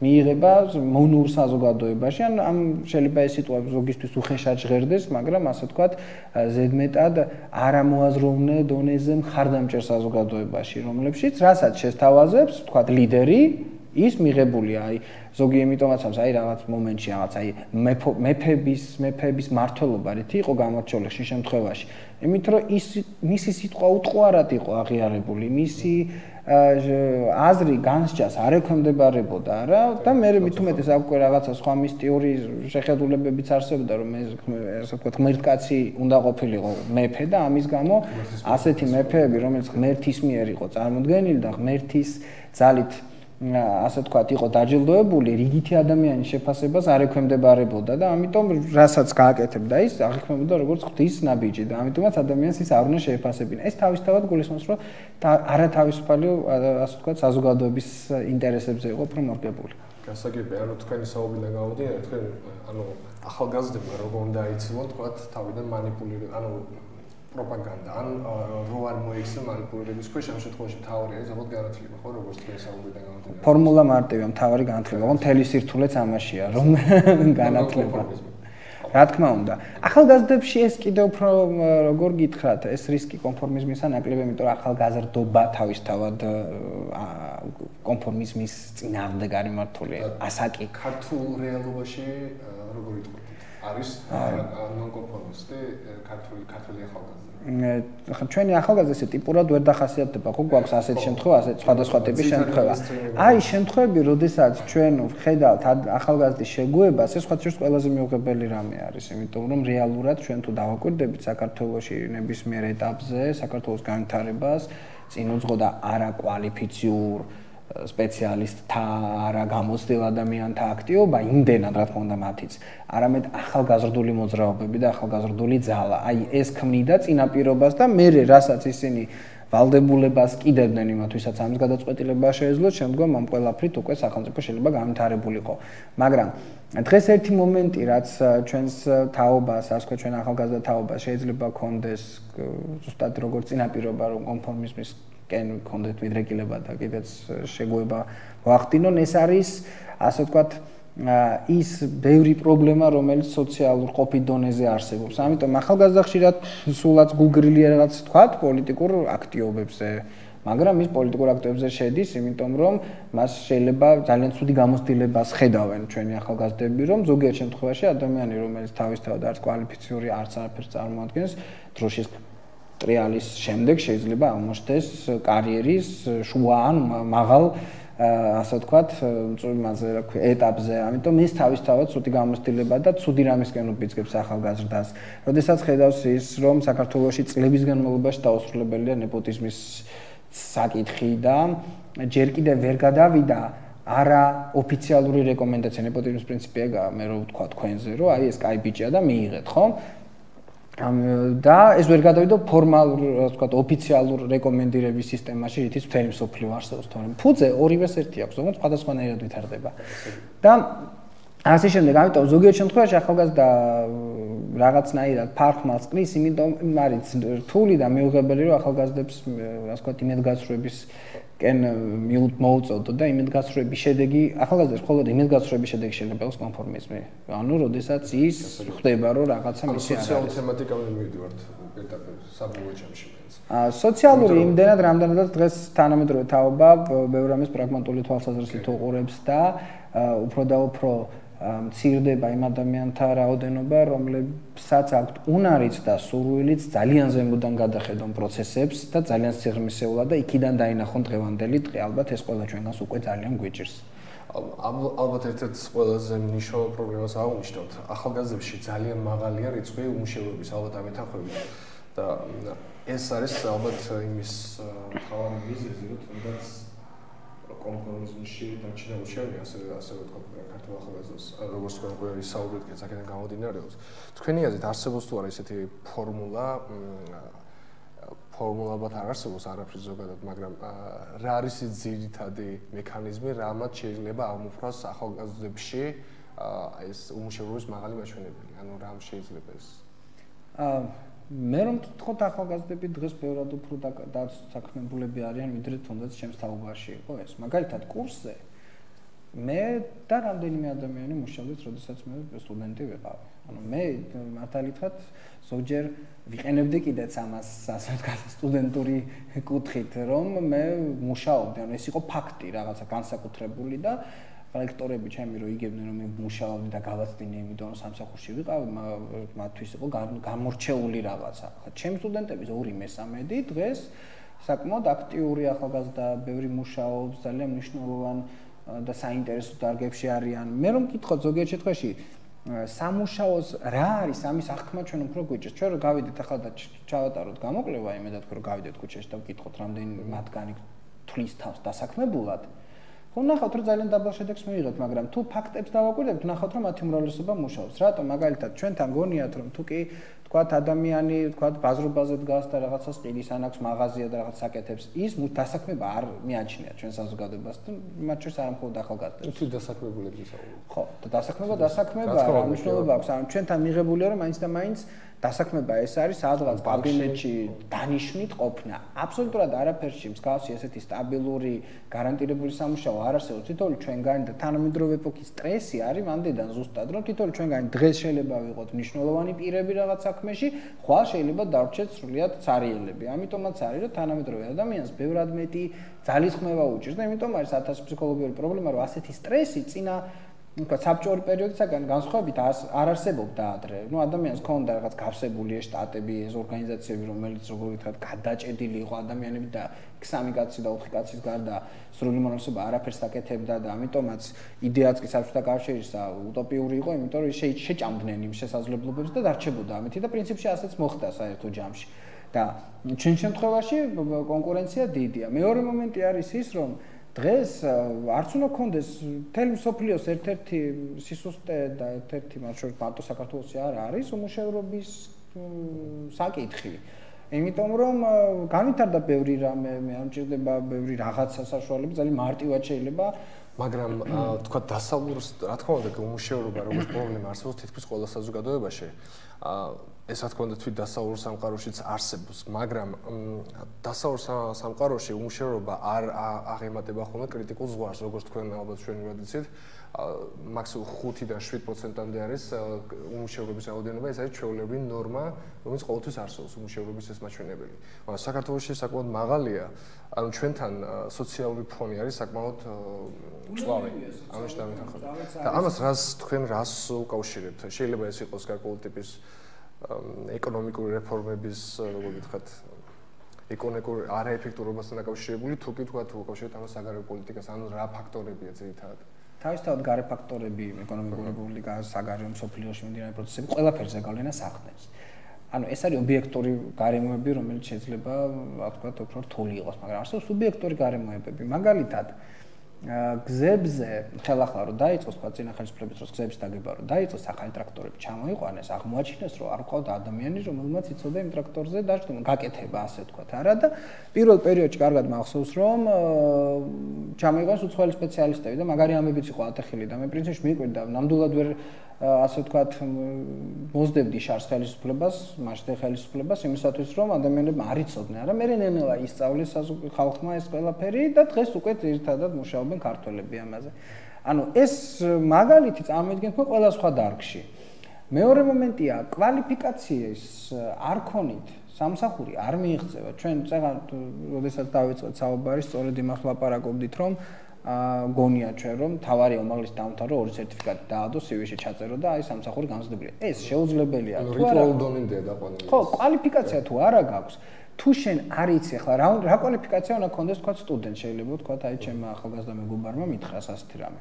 მიიღება მონურ საზოგადოებაში. ან ამ შეიძლება ეს სიტუაცია ზოგისთვის უხეშად ჟღერდეს, მაგრამ ასე ვთქვათ, ზედმეტად არამოაზროვნე დონეზე მხარდამჭერ საზოგადოებაში, რომლებშიც რასაც შესთავაზებს, ვთქვათ, ლიდერი ის მიღებულია აი ზოგი ემიტომაცავს აი რაღაც მომენტში რაღაც აი მეფების მეფების მართლობა რითი იყო გამორჩეული შე შემთხვევაში? იმით რომ ის მისი სიტყვა უტყუარად იყო აღიარებული მისი აზრი განსჯას არ ექვემდებარებოდა რა და მე მით უმეტეს აკვე რაღაცა სხვა მისტიური შეხედულებებიც არსებობდა რომ ეს ასე ვთქვათ ღმერთკაცი უნდა ყოფილიყო მეფე და ამის გამო ასეთი მეფეები რომელიც ღმერთის მიერ იყო წარმოდგენილი და ღმერთის ძალით ასე ვთქვათ, იყო დაჯილდოებული, რიგითი ადამიანის შეფასებას არ ექვემდებარებოდა და ამიტომ რასაც გააკეთებდა ის აღიქმებოდა როგორც ღვთის ნაბიჯი და ამიტომაც ადამიანს ის არ უნდა შეეფასებინა. ეს თავისთავად გულისხმობს, რომ არათავისუფალი ასე ვთქვათ, საზოგადოების ინტერესებზე იყო უფრო მორგებული. გასაგებია, ანუ თქვენი საუბიდან გამოდიან, თქვენ ანუ ახალგაზრდებმა როგორ უნდა იცილონ თქვათ თავიდან მანიპულირება, ანუ პროპაგანდა. ან რო არ მოიქცე მანიპულირების ქვეშ ამ შემთხვევაში მთავარი არის ალბათ განათლება ხო როგორც თქვენ საუბრიდან გამომდინარე ფორმულა მარტივია მთავარი განათლება ხო მთელი სირთულეც ამაშია რომ განათლება. რა თქმა უნდა. ახალგაზრდებში ეს კიდე უფრო როგორ გითხრათ ეს რისკი კონფორმიზმისა ნაკლებია იმიტომ რომ ახალგაზრდობა თავისთავად კონფორმიზმის წინააღმდეგ არის მართული ასაკი. ქართულ რეალობაში როგორ ითვლება არის ნონკონფორმისტი ქართული ქართული ახალგაზრდა. ხა ჩვენი ახალგაზრდა ესე ტიპურად ვერ დახასიათდება, ხო გვაქვს ასეთ შემთხვევა, ასეთ სხვადასხვა ტიპის შემთხვევა. აი შემთხვევები, როდესაც ჩვენ ვხედავთ ახალგაზრდის შეგუებას, ეს სხვა შეიძლება ყველაზე მიუღებელი რამე არის, იმიტომ რომ რეალურად ჩვენ თუ დავაკვირდებით საქართველოსი ნებისმიერ ეტაპზე, საქართველოს განვითარებას, წინ უძღოდა არაკვალიფიციურ სპეციალისტთა არა გამოცდილ ადამიანთა აქტივობა იმდენად რა თქმა უნდა მათიც. არამედ ახალგაზრდული მოძრაობები და ახალგაზრდული ძალა. აი ეს ქმნიდა წინაპირობას და მე რასაც ისინი ვალდებულებას კიდევდნენ იმათვისაც ამის გადაწყვეტილება შეეძლოთ შემდგომ ამ ყველაფრით უკვე სახელმწიფო შეიძლება გამთარებულიყო მაგრამ დღეს ერთი მომენტი რაც ჩვენს თაობას ასე ვთქვათ ჩვენ ახალგაზრდა თაობას შეიძლება კონდეს ზუსტად როგორც წინაპირობა რომ კონფორმიზმის კენ კონდეთ მიდრეკილება და კიდეც შეგუება ვახტინონ ეს არის ასე ვთქვათ ის ბევრი პრობლემა რომელიც სოციალურ ყოფით დონეზე არსებობს. ამიტომ ახალგაზრდა ხშირად სულაც გუგრილია რაღაც ვთქვათ პოლიტიკურ აქტიობებზე. მაგრამ ის პოლიტიკურ აქტიობებზე შედის იმიტომ რომ მას შეიძლება ძალიან ცუდი გამოცდილებას ხედავენ ჩვენი ახალგაზრდები რომ ზოგიერთ შემთხვევაში ადამიანი რომელიც თავისთავად არის კვალიფიციური არც არაფერს წარმოადგენს დროშის ტრიალის შემდეგ შეიძლება აღმოჩნდეს კარიერის შუა ან მაღალ ასე ვთქვათ, მწვიმაზე, რა ქვია, ეტაპზე. ამიტომ ის თავისთავად ცუდი გამოცდილება და ცუდი რამისკენ უბიძგებს ახალგაზრდას. როდესაც ხედავს ის, რომ საქართველოში წლების განმავლობაში დაუსრულებელია ნეპოტიზმის საკითხი და ჯერ კიდევ ვერ გადავიდა არა ოფიციალური რეკომენდაცია ნეპოტიზმის პრინციპია მე რო ვთქვა თქვენზე რომ აი ეს კაი ბიჭია და მიიღეთ ხო და ეს ვერ გადავიდო ფორმალურ, ასე ვთქვათ, ოფიციალურ რეკომენდირების სისტემაში, რითიც მთელი მსოფლიო არსებობს, თორემ ფუძე ორივეს ერთი აქვს, თუმცა სხვადასხვანაირად ვითარდება. და ასე შემდეგ, ამიტომ ზოგიერთ შემთხვევაში ახალგაზრდა რაღაცნაირად ფარხმალს ყრის, იმიტომ არის რთული და მიუღებელი, რომ ახალგაზრდებს, ასე ვთქვათ, იმედგაცრუების კენ მოუწოდო და იმედგაცრუების შედეგი ახალგაზრდებს მხოლოდ იმედგაცრუების შედეგი შეიძლება იყოს კონფორმიზმი. ანუ, როდესაც ის ხვდება, რომ რაღაცა მისი არის. სოციალური თემატიკამდე მივიდივართ ეტაპზე, საბოლოო ჩემში. აა სოციალური იმდენად რამდენადაც დღეს თანამედროვე თაობა ბევრ ამის პრაგმატული თვალსაზრისით უყურებს და უფრო და უფრო მცირდება იმ ადამიანთა რაოდენობა, რომლებსაც აქვთ უნარიც და სურვილიც ძალიან ზემოდან გადახედონ პროცესებს და ძალიან სიღრმისეულად და იქიდან დაინახონ დღევანდელი დღე. ალბათ ეს ყველა ჩვენგანს უკვე ძალიან გვიჭირს. ალბათ ერთ-ერთ ყველაზე მნიშვნელოვან პრობლემას აღვნიშნოთ. ახალგაზრდებში ძალიან მაღალია რიცხვი უმუშევრობის ალბათ ამეთანხმებით და ეს არის ალბათ იმის თავარი მიზეზი, რომ თუნდაც დაჩინა უშევი ასე ასე ვთქვა ქართულ ახალგაზრდას როგორც თქვენ ყველა ისაუბრეთ კიდე საკეთენ გამოდინარეობს თქვენი აზრით არსებობს თუ არა ესეთი ფორმულა? ფორმულაბად არ არსებობს არაფრის ზოგადად მაგრამ რა არის ის ძირითადი მექანიზმი რამაც შეიძლება აღმოფრას ახალგაზრდებში ეს უმუშევრობის მაღალი მაჩვენებელი? ანუ რამ შეიძლება ეს? აა მე რომ გითხოთ ახალგაზრდები დღეს ბევრად უფრო დაცაქმებულები არიან ვიდრე თუნდაც ჩემს თაობაში იყო ეს. მაგალითად კურსზე მე და რამდენიმე ადამიანი მუშაობდით როდესაც მე სტუდენტი ვიყავი. ანუ მე მართალითაც ზოგჯერ ვიყენებდი კიდეც ამას ასე ვთქვათ სტუდენტური კუთხით რომ მე მუშაობდი. ანუ ეს იყო ფაქტი რაღაცა განსაკუთრებული და ლექტორები ჩემი რო იგებდნენ რომ მე მუშაობდი და გავაცდინე იმიტომ რომ სამსახურში ვიყავ მათთვის იყო გამორჩეული რაღაცა. ხა ჩემი სტუდენტების 2/3 დღეს საკმაოდ აქტიური ახალგაზრდა, ბევრი მუშაობს, ძალიან მნიშვნელოვან და საინტერესო დარგებში არიან. მე რომ მკითხოთ ზოგიერთ შემთხვევაში სამუშაოს რა არის ამის აღქმა ჩვენ უფრო გვიჭირს. ჩვენ რო გავიდეთ ახლა და ჩავატაროთ გამოკლება, იმედად რომ გავიდეთ ქუჩაში და ვკითხოთ რამდენი მათგანი თulis თავს დასაქმებულად. ხო ნახავთ რომ ძალიან დაბალ შედეგს მიიღეთ, მაგრამ თუ ფაქტებს დავაკვირდებით, ნახავთ რომ მათი უმრავლესობა მუშაობს. რატომ? მაგალითად, ჩვენთან გონიათ რომ თუ კი თქვათ ადამიანი, თქვათ ბაზრობაზე დგას და რაღაცას ყიდის, ან აქვს მაღაზია და რაღაც საკეთებს, ის დასაქმება არ მიაჩნია ჩვენ საზოგადოებას და მათ შორის არ მხოლოდ ახალგაზრდებს. თუ დასაქმებულები ისაუბრებთ. ხო, და დასაქმება დასაქმება, რა მნიშვნელობა აქვს? ანუ ჩვენთან მიღებულია რომ მაინც და მაინც დასაქმება ეს არის სადღაც კაბინეტში დანიშნით ყოფნა. აბსოლუტურად არაფერში მსგავსი ესეთი სტაბილური გარანტირებული სამუშაო არ არსებობს. თითოეული ჩვენგანი და თანამედროვე ეპოქის სტრესი არის მანდიდან ზუსტად, რომ თითოეული ჩვენგანი დღეს შეიძლება ვიყოთ მნიშვნელოვანი პირები რაღაც საქმეში, ხვალ შეიძლება დარჩეთ სრულიად цаრიელები. ამიტომაც არის, რომ თანამედროვე ადამიანს ბევრად მეტი ძალისხმევა უჭირს და ამიტომ არის ათას ფსიქოლოგიური პრობლემა, რომ ასეთი სტრესი წინა თქვა საბჭოური პერიოდისაგან განსხვავებით არ არსებობდა ადრე. ნუ ადამიანს ქონდა რაღაც გავსებული შტატები, ეს ორგანიზაციები, რომელიც როგორ ვთქვათ, გადაჭედილი იყო ადამიანები და სამი კაცი და ოთხი კაცის გარდა სრული მონაცემება არაფერს აკეთებდა და ამიტომაც იდეაც კი საბჭოთა კავშირისა უტოპიური იყო, იმიტომ რომ შეჭამდნენ იმ შესაძლებლობებს და დარჩებოდა ამეთი და პრინციპში ასეც მოხდა საერთო ჯამში. და ჩვენ შემთხვევაში კონკურენცია დიდია. მეორე მომენტი არის ის, რომ დღეს არც უნდა კონდეს თელ სოფლიოს ერთ-ერთი სისუსტე და ერთ-ერთი მათ შორის ბატო საქართველოსი არ არის უმუშევრობის საკითხი. იმიტომ რომ განვითარდა ბევრი რამე, მე ამჭირდება ბევრი რაღაცა საშუალება, ძალიან მარტივად შეიძლება მაგრამ თქვა დასავლურს რა თქმა უნდა უმუშევრობა როგორც პრობლემა არსებობს თითქმის ყველა საზოგადოებაში. ეს რა თქმა უნდა თვით დასავლურ სამყაროშიც არსებობს, მაგრამ დასავლურ სამყაროში უმუშევრობა არ აღემატება ხოლმე კრიტიკულ ზღვარს, როგორც თქვენ ალბათ ჩვენი ვადიცით. მაქსიმუმ 5-დან 7%-ამდე არის უმუშევრობის რაოდენობა, ეს არის ჩვეულებრივი ნორმა, რომელიც ყოველთვის არსებობს უმუშევრობის ეს მაჩვენებელი. მაგრამ საქართველოში საკმაოდ მაღალია, ანუ ჩვენთან სოციალური ფონი არის საკმაოდ მწვავე. ამაში დამეთანხმებით. და ამას რას თქვენ რას უკავშირებთ? შეიძლება ეს იყოს გარკვეული ტიპის ეკონომიკური რეფორმების, როგორ ვთქვათ, ეკონომიკურ არაეფექტურობასთან დაკავშირებული, თუ კი თქვა თუ უკავშირებთ ამას საგარეო პოლიტიკას, ანუ რა ფაქტორებია ძირითადად? თავისთავად გარე ფაქტორები, ეკონომიკური პოლიტიკა, საგარეო მსოფლიოში მიმდინარე პროცესები, ყველაფერზე გავლენას ახდენს. ანუ ეს არის ობიექტური გარემოები, რომელიც შეიძლება, რა ვთქვათ, უფრო რთული იყოს, მაგრამ არსებობს სუბიექტური გარემოებები. მაგალითად, გზებზე ხელახლა რომ დაიწყოს პაწინა ხელისუფლების დროს გზების დაგება რომ დაიწყოს ახალი ტრაქტორები ჩამოიყვანეს აღმოაჩინეს რომ არ ყავდა ადამიანი რომელმაც იცოდა იმ ტრაქტორზე დაჟდომა გაკეთება ასე ვთქვათ არა და პირველ პერიოდში კარგად მახსოვს რომ ჩამოიყვანეს უცხოელი სპეციალისტები და მაგარი ამებიც იყო ატეხილი და მე პრინციპში მიყვირდა ნამდვილად ვერ ასე ვთქვათ მოსდებდი შარს ხელისუფლებას, მასშტე ხელისუფლებას იმისათვის რომ ადამიანები არ იცოდნენ, არა მე ნენელა ისწავლეს ხალხმა ეს ყველაფერი და დღეს უკვე ერთადად მუშაობენ ქართველები ამაზე. ანუ ეს მაგალითი წარმოიდგენთ ყველა სხვა დარგში. მეორე მომენტია კვალიფიკაციის არ ქონით სამსახური არ მიიღწევა. ჩვენ წეგან როდესაც დავიწყეთ საუბარი, სწორედ იმას ლაპარაკობდით, რომ გონია ჩვენ რომ თავარი უმაღლეს დაამთავრო ორი სერტიფიკატი დაადო CV-ში ჩაწერო და აი სამსახური განსაზღვრულია. ეს შეუძლებელია თუ არა? რიტუალ დონინდია დაყვანილი. ხო, კვალიფიკაცია თუ არა გაქვს, თუ შენ არ იცი ახლა რა რა კვალიფიკაცია უნდა კონდეს თქვა სტუდენტ შეიძლება თქვა აი ჩემმა ახალგაზრდა მეგობარმა მითხრას ასეთი რამე.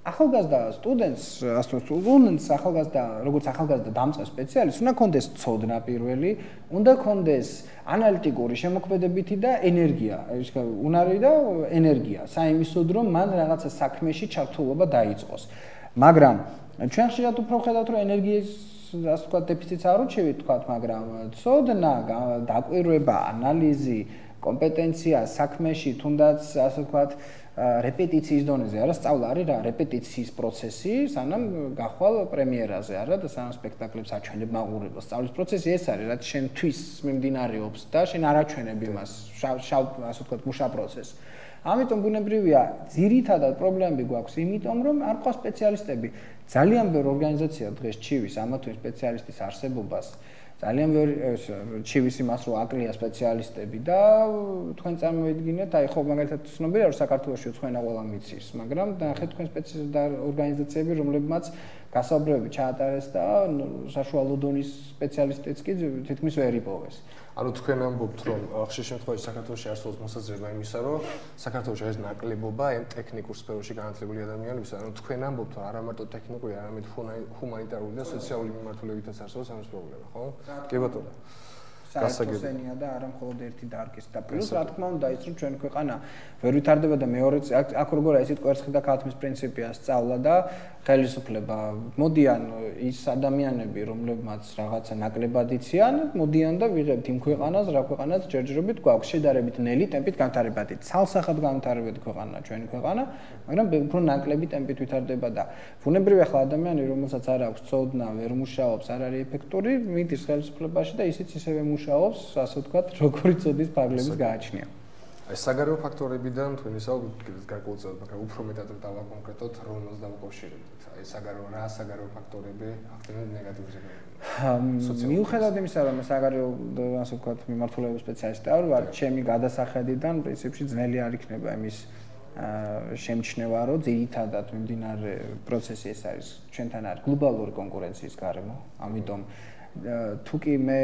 ახალგაზრდა სტუდენტს, ასე სტუდენტს ახალგაზრდა, როგორც ახალგაზრდა დამწყე სპეციალისტს, უნდა კონდეს ცოდნა პირველი, უნდა კონდეს ანალიტიკური შემოქმედებითი და ენერგია, ის უნარი და ენერგია, საიმისოდ რომ მან რაღაცა საქმეში ჩართულობა დაიწყოს. მაგრამ ჩვენ ხშირად უფრო ხედავთ, რომ ენერგიის ასე ვთქვათ, დეფიციტს არ უჩევით, ვთქვათ, მაგრამ ცოდნა, დაკვირვება, ანალიზი, კომპეტენცია საქმეში, თუნდაც ასე ვთქვათ, რეპეტიციის დონეზე. არა სწავლა არის რა რეპეტიციის პროცესი სანამ გახვალ პრემიერაზე არა და სანამ სპექტაკლებს აჩვენებ მაყურებელს. სწავლის პროცესი ეს არის რაც შენ თვის მიმდინარეობს და შენ არ აჩვენებ იმას შავ ასე ვთქვათ მუშა პროცესს. ამიტომ ბუნებრივია ძირითადად პრობლემები გვაქვს იმიტომ რომ არ ყავს სპეციალისტები. ძალიან ბევრი ორგანიზაცია დღეს ჩივის ამათო სპეციალისტის არსებობას ძალიან ბევრი ჩივის იმას რომ აკლია სპეციალისტები და თქვენ წარმოიდგინეთ, აი ხო მაგალითად ცნობილია რომ საქართველოსში უცხოენა ყველა მიცის, მაგრამ ნახეთ თქვენ სპეციალისტ და ორგანიზაციები, რომლებმაც გასაუბრებები ჩაატარეს და საშუალო დონის სპეციალისტიც კი თითქმის ვერ იპოვეს. ანუ თქვენ ამბობთ რომ ხშირ შემთხვევაში საქართველოს არსებობს მოსაზრება იმისა რომ საქართველოს არის ნაკლებობა ამ ტექნიკურ სფეროში განათლებული ადამიანების ანუ თქვენ ამბობთ რომ არა მარტო ტექნიკური არამედ ჰუმანიტარული და სოციალური მიმართულებითაც არსებობს ამის პრობლემა ხო? კი ბატონო. საერთოსენია და არა მხოლოდ ერთი დარგის და პლუს რა თქმა უნდა ის რომ ჩვენ ქვეყანა ვერ ვითარდება და მეორეც აქ როგორია ისეთ კვერცხი და ქათმის პრინციპია სწავლა და ხელისუფლება. მოდიან ის ადამიანები რომლებმაც რაღაცა ნაკლებად იციან მოდიან და ვიღებთ იმ ქვეყანას რა ქვეყანაც ჯერჯერობით გვაქვს შედარებით ნელი ტემპით განვითარებადი. ცალსახად განვითარებადი ქვეყანა ჩვენი ქვეყანა მაგრამ უფრო ნაკლები ტემპით ვითარდება და ბუნებრივი ახლა ადამიანი რომელსაც არ აქვს ცოდნა ვერ მუშაობს არ არის ეფექტური მიდის ხელისუფლებაში და ისიც ისევე მუშაობს ასე ვთქვათ როგორი ცოდის ფარგლების გააჩნია. აი საგარეო ფაქტორებიდან თქვენ ისაუ გარკვეულწილად მაგრამ უფრო მეტად დავა კონკრეტოთ რომელს დავუკავშირებთ აი საგარეო რა საგარეო ფაქტორები ახდენენ ნეგატიურ ზეგანს მიუხედავად იმისა რომ საგარეო ასე ვთქვათ მიმართულების სპეციალისტი არ ვარ ჩემი გადასახედიდან პრინციპში ძნელი არ იქნება იმის შემჩნევა, რომ ძირითადად მიმდინარე პროცესი ეს არის ჩვენთან არის გლობალური კონკურენციის გარემო. ამიტომ თუ კი მე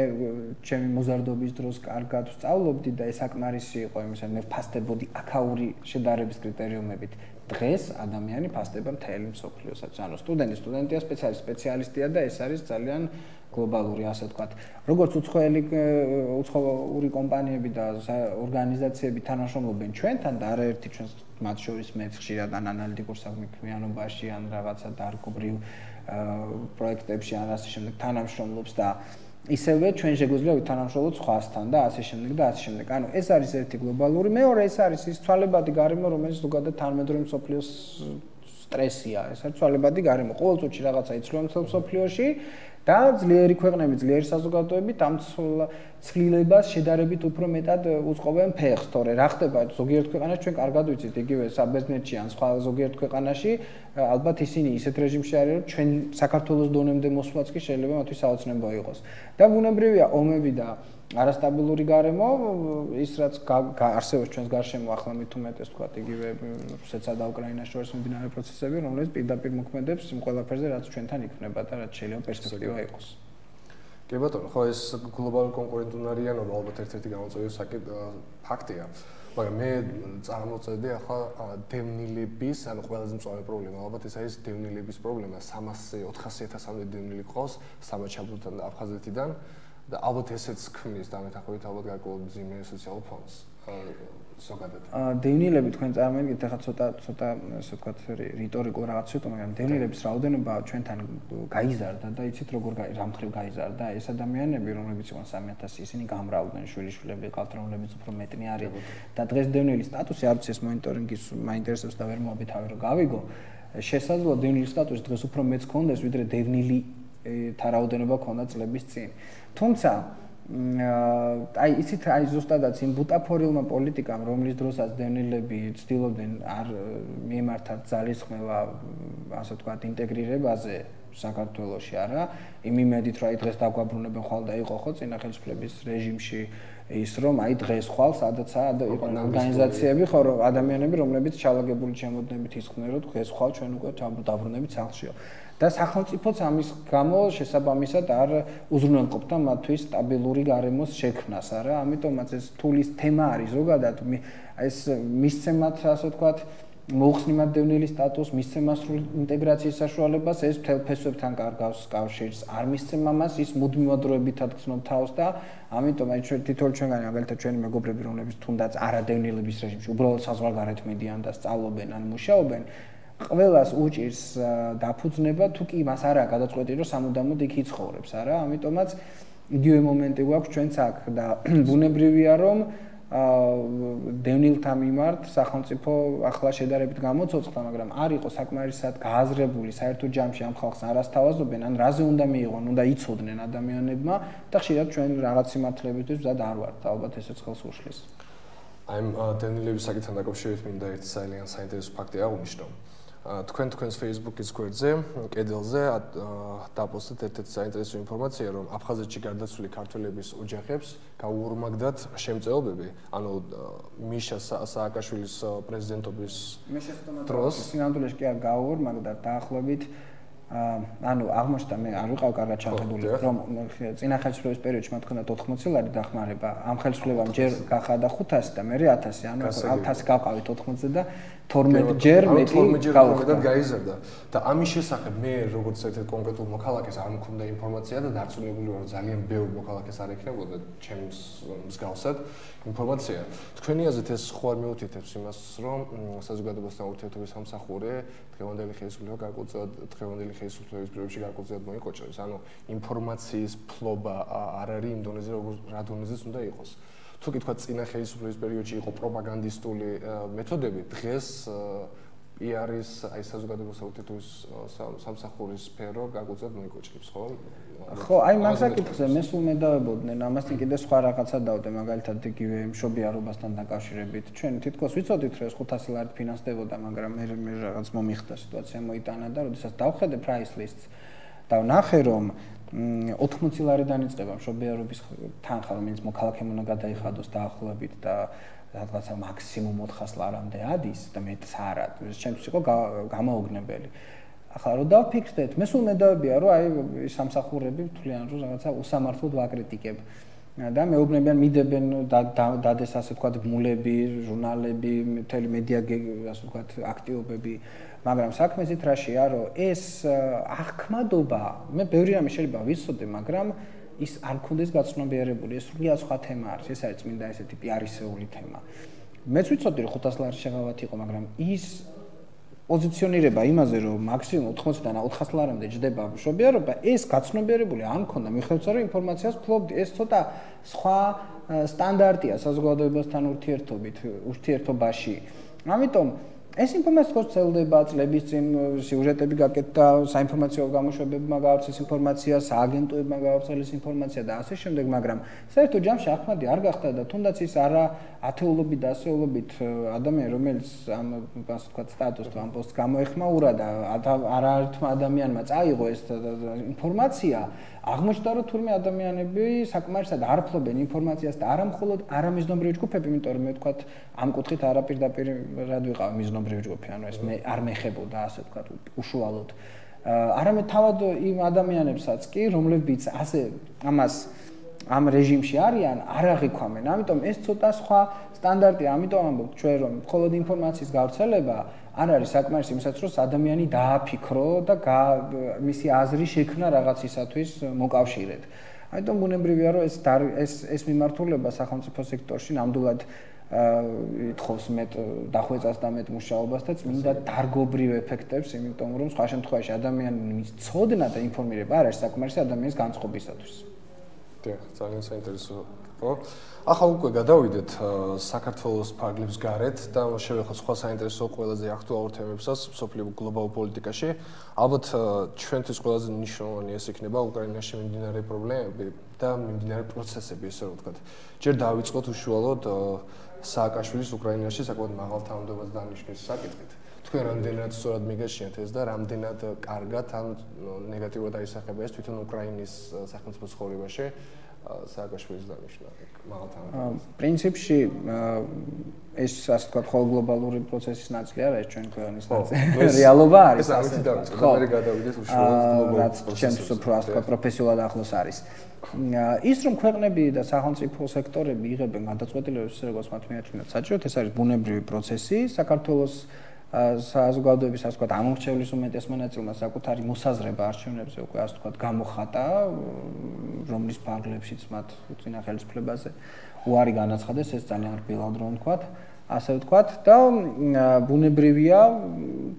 ჩემი მოზარდობის დროს კარგად ვსწავლობდი და ეს აკმარისი იყო იმისა, მე ფასდებოდი აქაური შედარების კრიტერიუმებით. დღეს ადამიანი ფასდება მთელი მსოფლიოსაც. ანუ სტუდენტი სტუდენტია, სპეციალისტი სპეციალისტია და ეს არის ძალიან გლობალური ასე ვთქვათ. როგორც უცხოელი უცხოური კომპანიები და ორგანიზაციები თანამშრომლობენ ჩვენთან და არაერთი ჩვენს მათ შორის მეც ხშირად ან ანალიტიკურ საქმიანობაში ან რაღაცა დარგობრივ პროექტებში ან ასე შემდეგ თანამშრომლობს და ისევე ჩვენ შეგვიძლია ვითანამშრომლოთ სხვასთან და ასე შემდეგ და ასე შემდეგ. ანუ ეს არის ერთი გლობალური, მეორე ეს არის ის ცვალებადი გარემო, რომელიც ზოგადად თანამედროვე მსოფლიოს სტრესია. ეს არის ცვალებადი გარემო. ყოველ წუთში რაღაცა იცვლება მსოფლიოში და ძლიერი ქვეყნები, ძლიერი საზოგადოებები ამ ცვლილებას შედარებით უფრო მეტად უწყობენ ფეხს, თორე რა ხდება ზოგიერთ ქვეყანაში ჩვენ კარგად ვიცით, იგივე საბერძნეთში ან სხვა ზოგიერთ ქვეყანაში, ალბათ ისინი ისეთ რეჟიმში არიან, რომ ჩვენ საქართველოს დონემდე მოსვლაც კი შეიძლება მათთვის საოცნებო იყოს. და ბუნებრივია ომები და არასტაბილური გარემო ის რაც არსებობს ჩვენს გარშემო ახლა მით უმეტეს თქვა იგივე რუსეთსა და უკრაინას შორის მიმდინარე პროცესები რომლებიც პირდაპირ მოქმედებს იმ ყველაფერზე რაც ჩვენთან იქნება და რაც შეიძლება პერსპექტივა იყოს. კი ბატონო ხო ეს გლობალური კონკურენტუნარიანობა ალბათ ერთ-ერთი გამოწვევის ფაქტია. მაგრამ მე წარმოწევდი ახლა დევნილების ანუ ყველაზე მწვავე პრობლემა. ალბათ ეს არის დევნილების პრობლემა. 300 400000-მდე დევნილი ყავს სამაჩაბლოთან და აფხაზეთიდან და ალბათ ესეც ქმნის დამეთახვით ალბათ გარკვეულ მძიმე სოციალურ ფონს ზოგადად. აა დევნილები თქვენ წარმოიდგინეთ ახლა ცოტა ცოტა ასე ვთქვათ რიტორიკულ რაღაც ცოტა მაგრამ დევნილების რაოდენობა ჩვენთან გაიზარდა და იცით როგორ რამხრივ გაიზარდა ეს ადამიანები რომლებიც იყვნენ 3000 ისინი გამრავლდნენ შვილიშვილები ყავთ რომლებიც უფრო მეტნი არის და დღეს დევნილის სტატუსი არც ეს მონიტორინგის მაინტერესებს და ვერ მოაბითავე რომ გავიგო შესაძლოა დევნილის სტატუსი დღეს უფრო მეც ქონდეს ვიდრე დევნილი თარაოდენობა ქონდა წლების წინ. თუმცა აი იცით აი ზუსტადაც იმ ბუტაფორილმა პოლიტიკამ რომლის დროსაც დენილები ცდილობდნენ არ მიემართათ ძალისხმევა ასე ვთქვათ ინტეგრირებაზე საქართველოში არა იმ იმედით რომ აი დღეს დაგვაბრუნებენ ხვალ და იყო ხო წინა ხელისუფლების რეჟიმში ის რომ აი დღეს ხვალ სადაცაა იყო ორგანიზაციები ხო რომ ადამიანები რომლებიც ჩალაგებული ჩემოდნებით ისხდნენ რომ დღეს ხვალ ჩვენ უკვე დაბრუნებით სახლშიო. და სახელმწიფოც ამის გამო შესაბამისად არ უზრუნველყოფდა მათთვის სტაბილური გარემოს შექმნას, არა? ამიტომაც ეს თulis თემა არის ზოგადად. ეს მისცემათ, ასე ვთქვათ, მოხსნიმად დევნილი სტატუს, მისცემას სრულ ინტეგრაციის საშუალებას, ეს მთელ ფესვებთან კარგავს კავშირს. არ მისცემა მას ის მუდმივადროებითად გწნობ თავს და ამიტომ აი ჩვენ თითოეულ ჩვენგანი მაგალითად ჩვენი მეგობრები რომლებიც თუნდაც არადევნილების რეჟიმში უბრალოდ საზღვარგარეთ მიდიან და სწავლობენ ან მუშაობენ, ყველას უჭირს დაფუძნება თუ კი მას არა გადაწყვეტი რომ სამუდამოდ იქ იცხოვრებს არა ამიტომაც იგივე მომენტი გვაქვს ჩვენც აქ და ბუნებრივია რომ დევნილთა მიმართ სახელმწიფო ახლა შედარებით გამოცოცხლა, მაგრამ არ იყო საკმარისად გააზრებული საერთო ჯამში ამ ხალხს არასთავაზობენ, ან რაზე უნდა მიიღონ, უნდა იცოდნენ ადამიანებმა და ხშირად ჩვენ რაღაც სიმართლებისთვის მზად არ ვართ, ალბათ ესეც ხელს უშლის. აი დევნილების საკითხთან დაკავშირებით მინდა ერთი ძალიან საინტერესო ფაქტი აღნიშნო. თქვენ თქვენს Facebook-ის გვერდზე, კედელზე დაპოსტეთ ერთ-ერთი საინტერესო ინფორმაცია, რომ აფხაზეთში გარდაცვლილი ქართველების ოჯახებს გაუორმაგდათ შემწეობები, ანუ მიშა სააკაშვილის პრეზიდენტობის დროს. სინამდვილეში კი არ გაუორმაგდათ, დაახლოებით ანუ აღმოჩნდა მე არ ვიყავ კარგად ჩახედული რომ წინა ხელისუფლების პერიოდში მათ ქონდათ 80 ლარი დახმარება. ამ ხელისუფლებამ ჯერ გახადა 500 და მე 1000 ანუ 1000 გავყავით 80-ზე და 12 ჯერ მეტი გავხდათ გაიზარდა. და ამის შესახებ მე როგორც ერთ-ერთ კონკრეტულ მოქალაქეს არ მქონდა ინფორმაცია და დარწმუნებული ვარ ძალიან ბევრი მოქალაქეს არ ექნებოდა ჩემს მსგავსად ინფორმაცია. თქვენი აზრით ეს ხო არ მეუთითებს იმას რომ საზოგადოებასთან ურთიერთობის სამსახური დღევანდელი ხელისუფლება გარკვეულწილად დღევანდელი ხელისუფლების პირობებში გარკვეულწილად მოიკოჭებს ანუ ინფორმაციის ფლობა არ არის იმ დონეზე როგორ რა დონეზეც უნდა იყოს თუ კი თქვა წინა ხელისუფლების პერიოდში იყო პროპაგანდისტული მეთოდები, დღეს პიარის აი საზოგადოებრივი საუთეთოს სამსახურის სფერო გაგუწევთ მოიკოჭებს, ხო? ხო, აი მასაკითხზე მე სულ მედავებოდნენ, ამასთან კიდე სხვა რაღაცა დავდე, მაგალითად იგივე მშობიარობასთან დაკავშირებით. ჩვენ თითქოს ვიცოდით, რომ 500 ლარი ფინანსდებოდა, მაგრამ მე მე რაღაც მომიხდა სიტუაცია მოიტანა და როდესაც დავხედე price list-ს და ვნახე რომ 80 ლარიდან იწყება მშობიარობის თანხა, რომელიც მოქალაქემ უნდა გადაიხადოს დაახლოებით და რაღაცა მაქსიმუმ 400 ლარამდე ადის და მეც არა. ჩემთვის იყო გამოუგნებელი. ახლა რო დავფიქრდეთ, მე სულ მედავებია, რომ აი სამსახურები თვლიან, რომ რაღაცა უსამართლოდ ვაკრიტიკებ. და მეუბნებიან მიდებენ დადეს ასე ვთქვათ ბმულები, ჟურნალები, მთელი მედია ასე ვთქვათ აქტივობები, მაგრამ საქმე ზით რაშია, რომ ეს აღქმადობა, მე ბევრი რამე შეიძლება ვიცოდე, მაგრამ ის არ მქონდეს გაცნობიერებული, ეს სრულიად სხვა თემა არის, ეს არის წმინდა ესეთი პიარისეული თემა. მეც ვიცოდი რომ 500 ლარი შეღავათ იყო, მაგრამ ის პოზიციონირება იმაზე რომ მაქსიმუმ 80-დან 400 ლარამდე ჯდება მშობიარობა, ეს გაცნობიერებული არ მქონდა, მიხედვით რომ ინფორმაციას ფლობდი, ეს ცოტა სხვა სტანდარტია საზოგადოებასთან ურთიერთობით, ურთიერთობაში. ამიტომ ეს ინფორმაცია ხო ცელდება წლების წინ სიუჟეტები გაკეთდა საინფორმაციო გამოშვებებმა გავრცელეს ინფორმაცია სააგენტოებმა გავრცელეს ინფორმაცია და ასე შემდეგ მაგრამ საერთოდ ჯამში ახმადი არ გახდა და თუნდაც ის არა ათეულობით და ასეულობით ადამიანი რომელიც ამ ასე ვთქვათ სტატუსს ამ პოსტს გამოეხმაურა და არაერთმა ადამიანმა წაიღო ეს ინფორმაცია აღმოჩნდა რომ თურმე ადამიანები საკმარისად არ ფლობენ ინფორმაციას და არა მხოლოდ არამიზნობრივი ჯგუფები, იმიტომ რომ მე ვთქვათ ამ კუთხით არაპირდაპირ რად ვიყავ მიზნობრივი ჯგუფი, ანუ ეს მე არ მეხებოდა ასე ვთქვათ უშუალოდ. არამედ თავად იმ ადამიანებსაც კი, რომლებიც ასე ამას ამ რეჟიმში არიან, არ აღიქვამენ. ამიტომ ეს ცოტა სხვა სტანდარტია, ამიტომ ამბობ ჩვენ რომ მხოლოდ ინფორმაციის გავრცელება არ არის საკმარისი იმისაც რომ ადამიანი დააფიქრო და მისი აზრი შექმნა რაღაცისათვის მოკავშირედ. ამიტომ ბუნებრივია რომ ეს ეს ეს მიმართულება სახელმწიფო სექტორში ნამდვილად ითხოვს მეტ დახვეწას და მეტ მუშაობას და წმინდა დარგობრივ ეფექტებს, იმიტომ რომ სხვა შემთხვევაში ადამიანის ცოდნა და ინფორმირება არ არის საკმარისი ადამიანის განწყობისათვის. დიახ, ძალიან საინტერესო ხო? ახლა უკვე გადავიდეთ საქართველოს ფარგლებს გარეთ და შევეხოთ სხვა საინტერესო ყველაზე აქტუალურ თემებსაც სოფლიო გლობალურ პოლიტიკაში. ალბათ ჩვენთვის ყველაზე მნიშვნელოვანი ეს იქნება უკრაინაში მიმდინარე პრობლემები და მიმდინარე პროცესები, ესე რომ ვთქვათ. ჯერ დავიწყოთ უშუალოდ სააკაშვილის უკრაინაში საკუთარ მაღალ თანამდებობას დანიშნვის საკითხით. თქვენ რამდენად სწორად მიგეშინათ ეს და რამდენად კარგად ან ნეგატიურად აისახება ეს თვითონ უკრაინის სახელმწიფო ცხოვრებაში? სააკაშვილის დანიშნა მაღალთან. პრინციპში ეს ასე ვთქვათ, ხოლმე გლობალური პროცესის ნაწილი არა, ეს ჩვენი ქვეყნის ნაწილი. რეალობა არის ასე. ხო, მე გადავიდეთ უშუალოდ გლობალურ პროცესში. ჩვენს უფრო ასე ვთქვათ, პროფესიულად ახლოს არის. ის რომ ქვეყნები და სახელმწიფო სექტორები იღებენ გადაწყვეტილებებს, როგორც მათ მიაჩნიათ საჭიროდ, ეს არის ბუნებრივი პროცესი. საქართველოს საზოგადოების ასე ვთქვათ ამორჩევლის უმეტეს მონაწილეობა საკუთარი მოსაზრება არჩევნებზე უკვე ასე ვთქვათ გამოხატა რომლის ფარგლებშიც მათ უწინა ხელისფლებაზე უარი განაცხადეს ეს ძალიან რბილად რომ ვთქვათ. ასე ვთქვათ და ბუნებრივია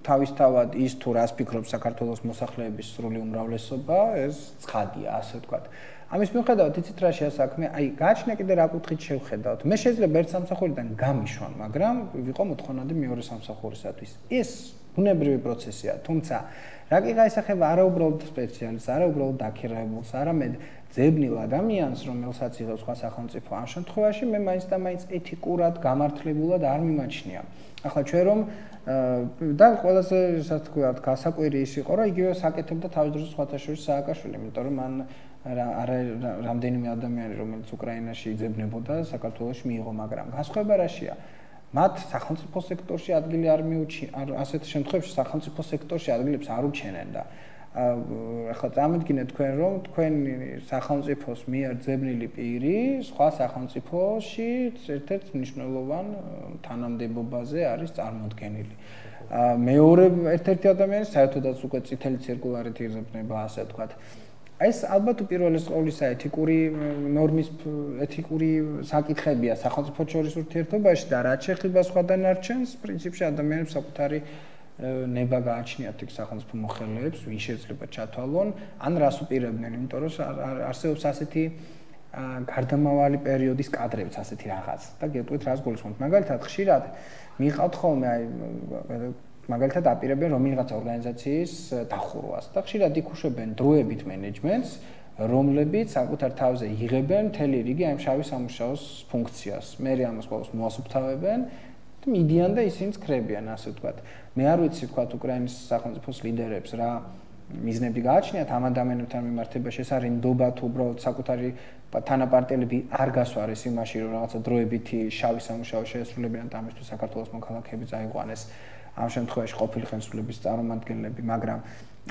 თავისთავად ის თუ რას ფიქრობს საქართველოს მოსახლეების სრული უმრავლესობა ეს ცხადია ასე ვთქვათ ამის მიუხედავად იცით რა შეასაქმე, აი გააჩნია კიდე რა კუთხით შევხედავთ. მე შეიძლება ერთ სამსახურიდან გამიშვან, მაგრამ ვიყო მოთხოვნადი მეორე სამსახურისათვის. ეს ბუნებრივი პროცესია, თუმცა რა კი გაისახება არაუბრალოდ სპეციალისტს, არაუბრალოდ დაქირავებულს, არამედ ძებნილ ადამიანს, რომელსაც იღებს სხვა სახელმწიფო ამ შემთხვევაში, მე მაინც და მაინც ეთიკურად გამართლებულად არ მიმაჩნია. ახლა ჩვენ რომ და ყველაზე ასე ვთქვათ, გასაკვირი ის იყო, რომ იგივე საკეთებდა თავის დროს სხვათა შორის სააკაშვილი, იმიტომ რომ მან არა რამდენიმე ადამიანი რომელიც უკრაინაში იძებნებოდა საქართველოში მიიღო მაგრამ განსხვავება რაშია მათ სახელმწიფო სექტორში ადგილი არ მიუჩენ ასეთ შემთხვევაში სახელმწიფო სექტორში ადგილებს არ უჩენენ და ახლა წარმოიდგინეთ თქვენ რომ თქვენი სახელმწიფოს მიერ ძებნილი პირი სხვა სახელმწიფოში ერთ-ერთ მნიშვნელოვან hm, თანამდებობაზე არის წარმოდგენილი. მეორე ერთ-ერთი ადამიანი საერთოდაც უკვე წითელი ცირკულარით იზრდება, ასე ვთქვათ. ეს ალბათ უპირველეს ყოვლისა ეთიკური ნორმის ეთიკური საკითხებია სახელმწიფო შორის ურთიერთობაში და რაც შეეხება სხვა დანარჩენს პრინციპში ადამიანებს საკუთარი ნება გააჩნიათ იქ სახელმწიფო მოხელეებს ვინ შეიძლება ჩათვალონ. ან რას უპირებდნენ იმიტომ რომ არსებობს ასეთი გარდამავალი პერიოდის კადრებიც ასეთი რაღაც. და გეტყვით რას გულისხმობთ? მაგალითად ხშირად მიყავთ ხოლმე აი მაგალითად აპირებენ რომ ვიღაცა ორგანიზაციის დახურვას და ხშირად იქუშვებენ დროებით მენეჯმენტს რომლებიც საკუთარ თავზე იღებენ მთელი რიგი ამ შავი სამუშაოს ფუნქციას. მე რე ამას ყოველს მოასუფთავებენ და მიდიან და ისინი ხრებიან ასე ვთქვათ. მე არ ვიცი ვთქვათ უკრაინის სახელმწიფოს ლიდერებს რა მიზნები გააჩნიათ ამ ადამიანებთან მიმართებაში ეს არის ნდობა თუ უბრალოდ საკუთარი თანაპარტიელები არ გასვარეს იმაში რომ რაღაცა დროებითი შავი სამუშაო შეესრულებიან და ამისთვის საქართველოს მოქალაქეები წაიყვანეს ამ შემთხვევაში ყოფილი ხელისუფლების წარმომადგენლები მაგრამ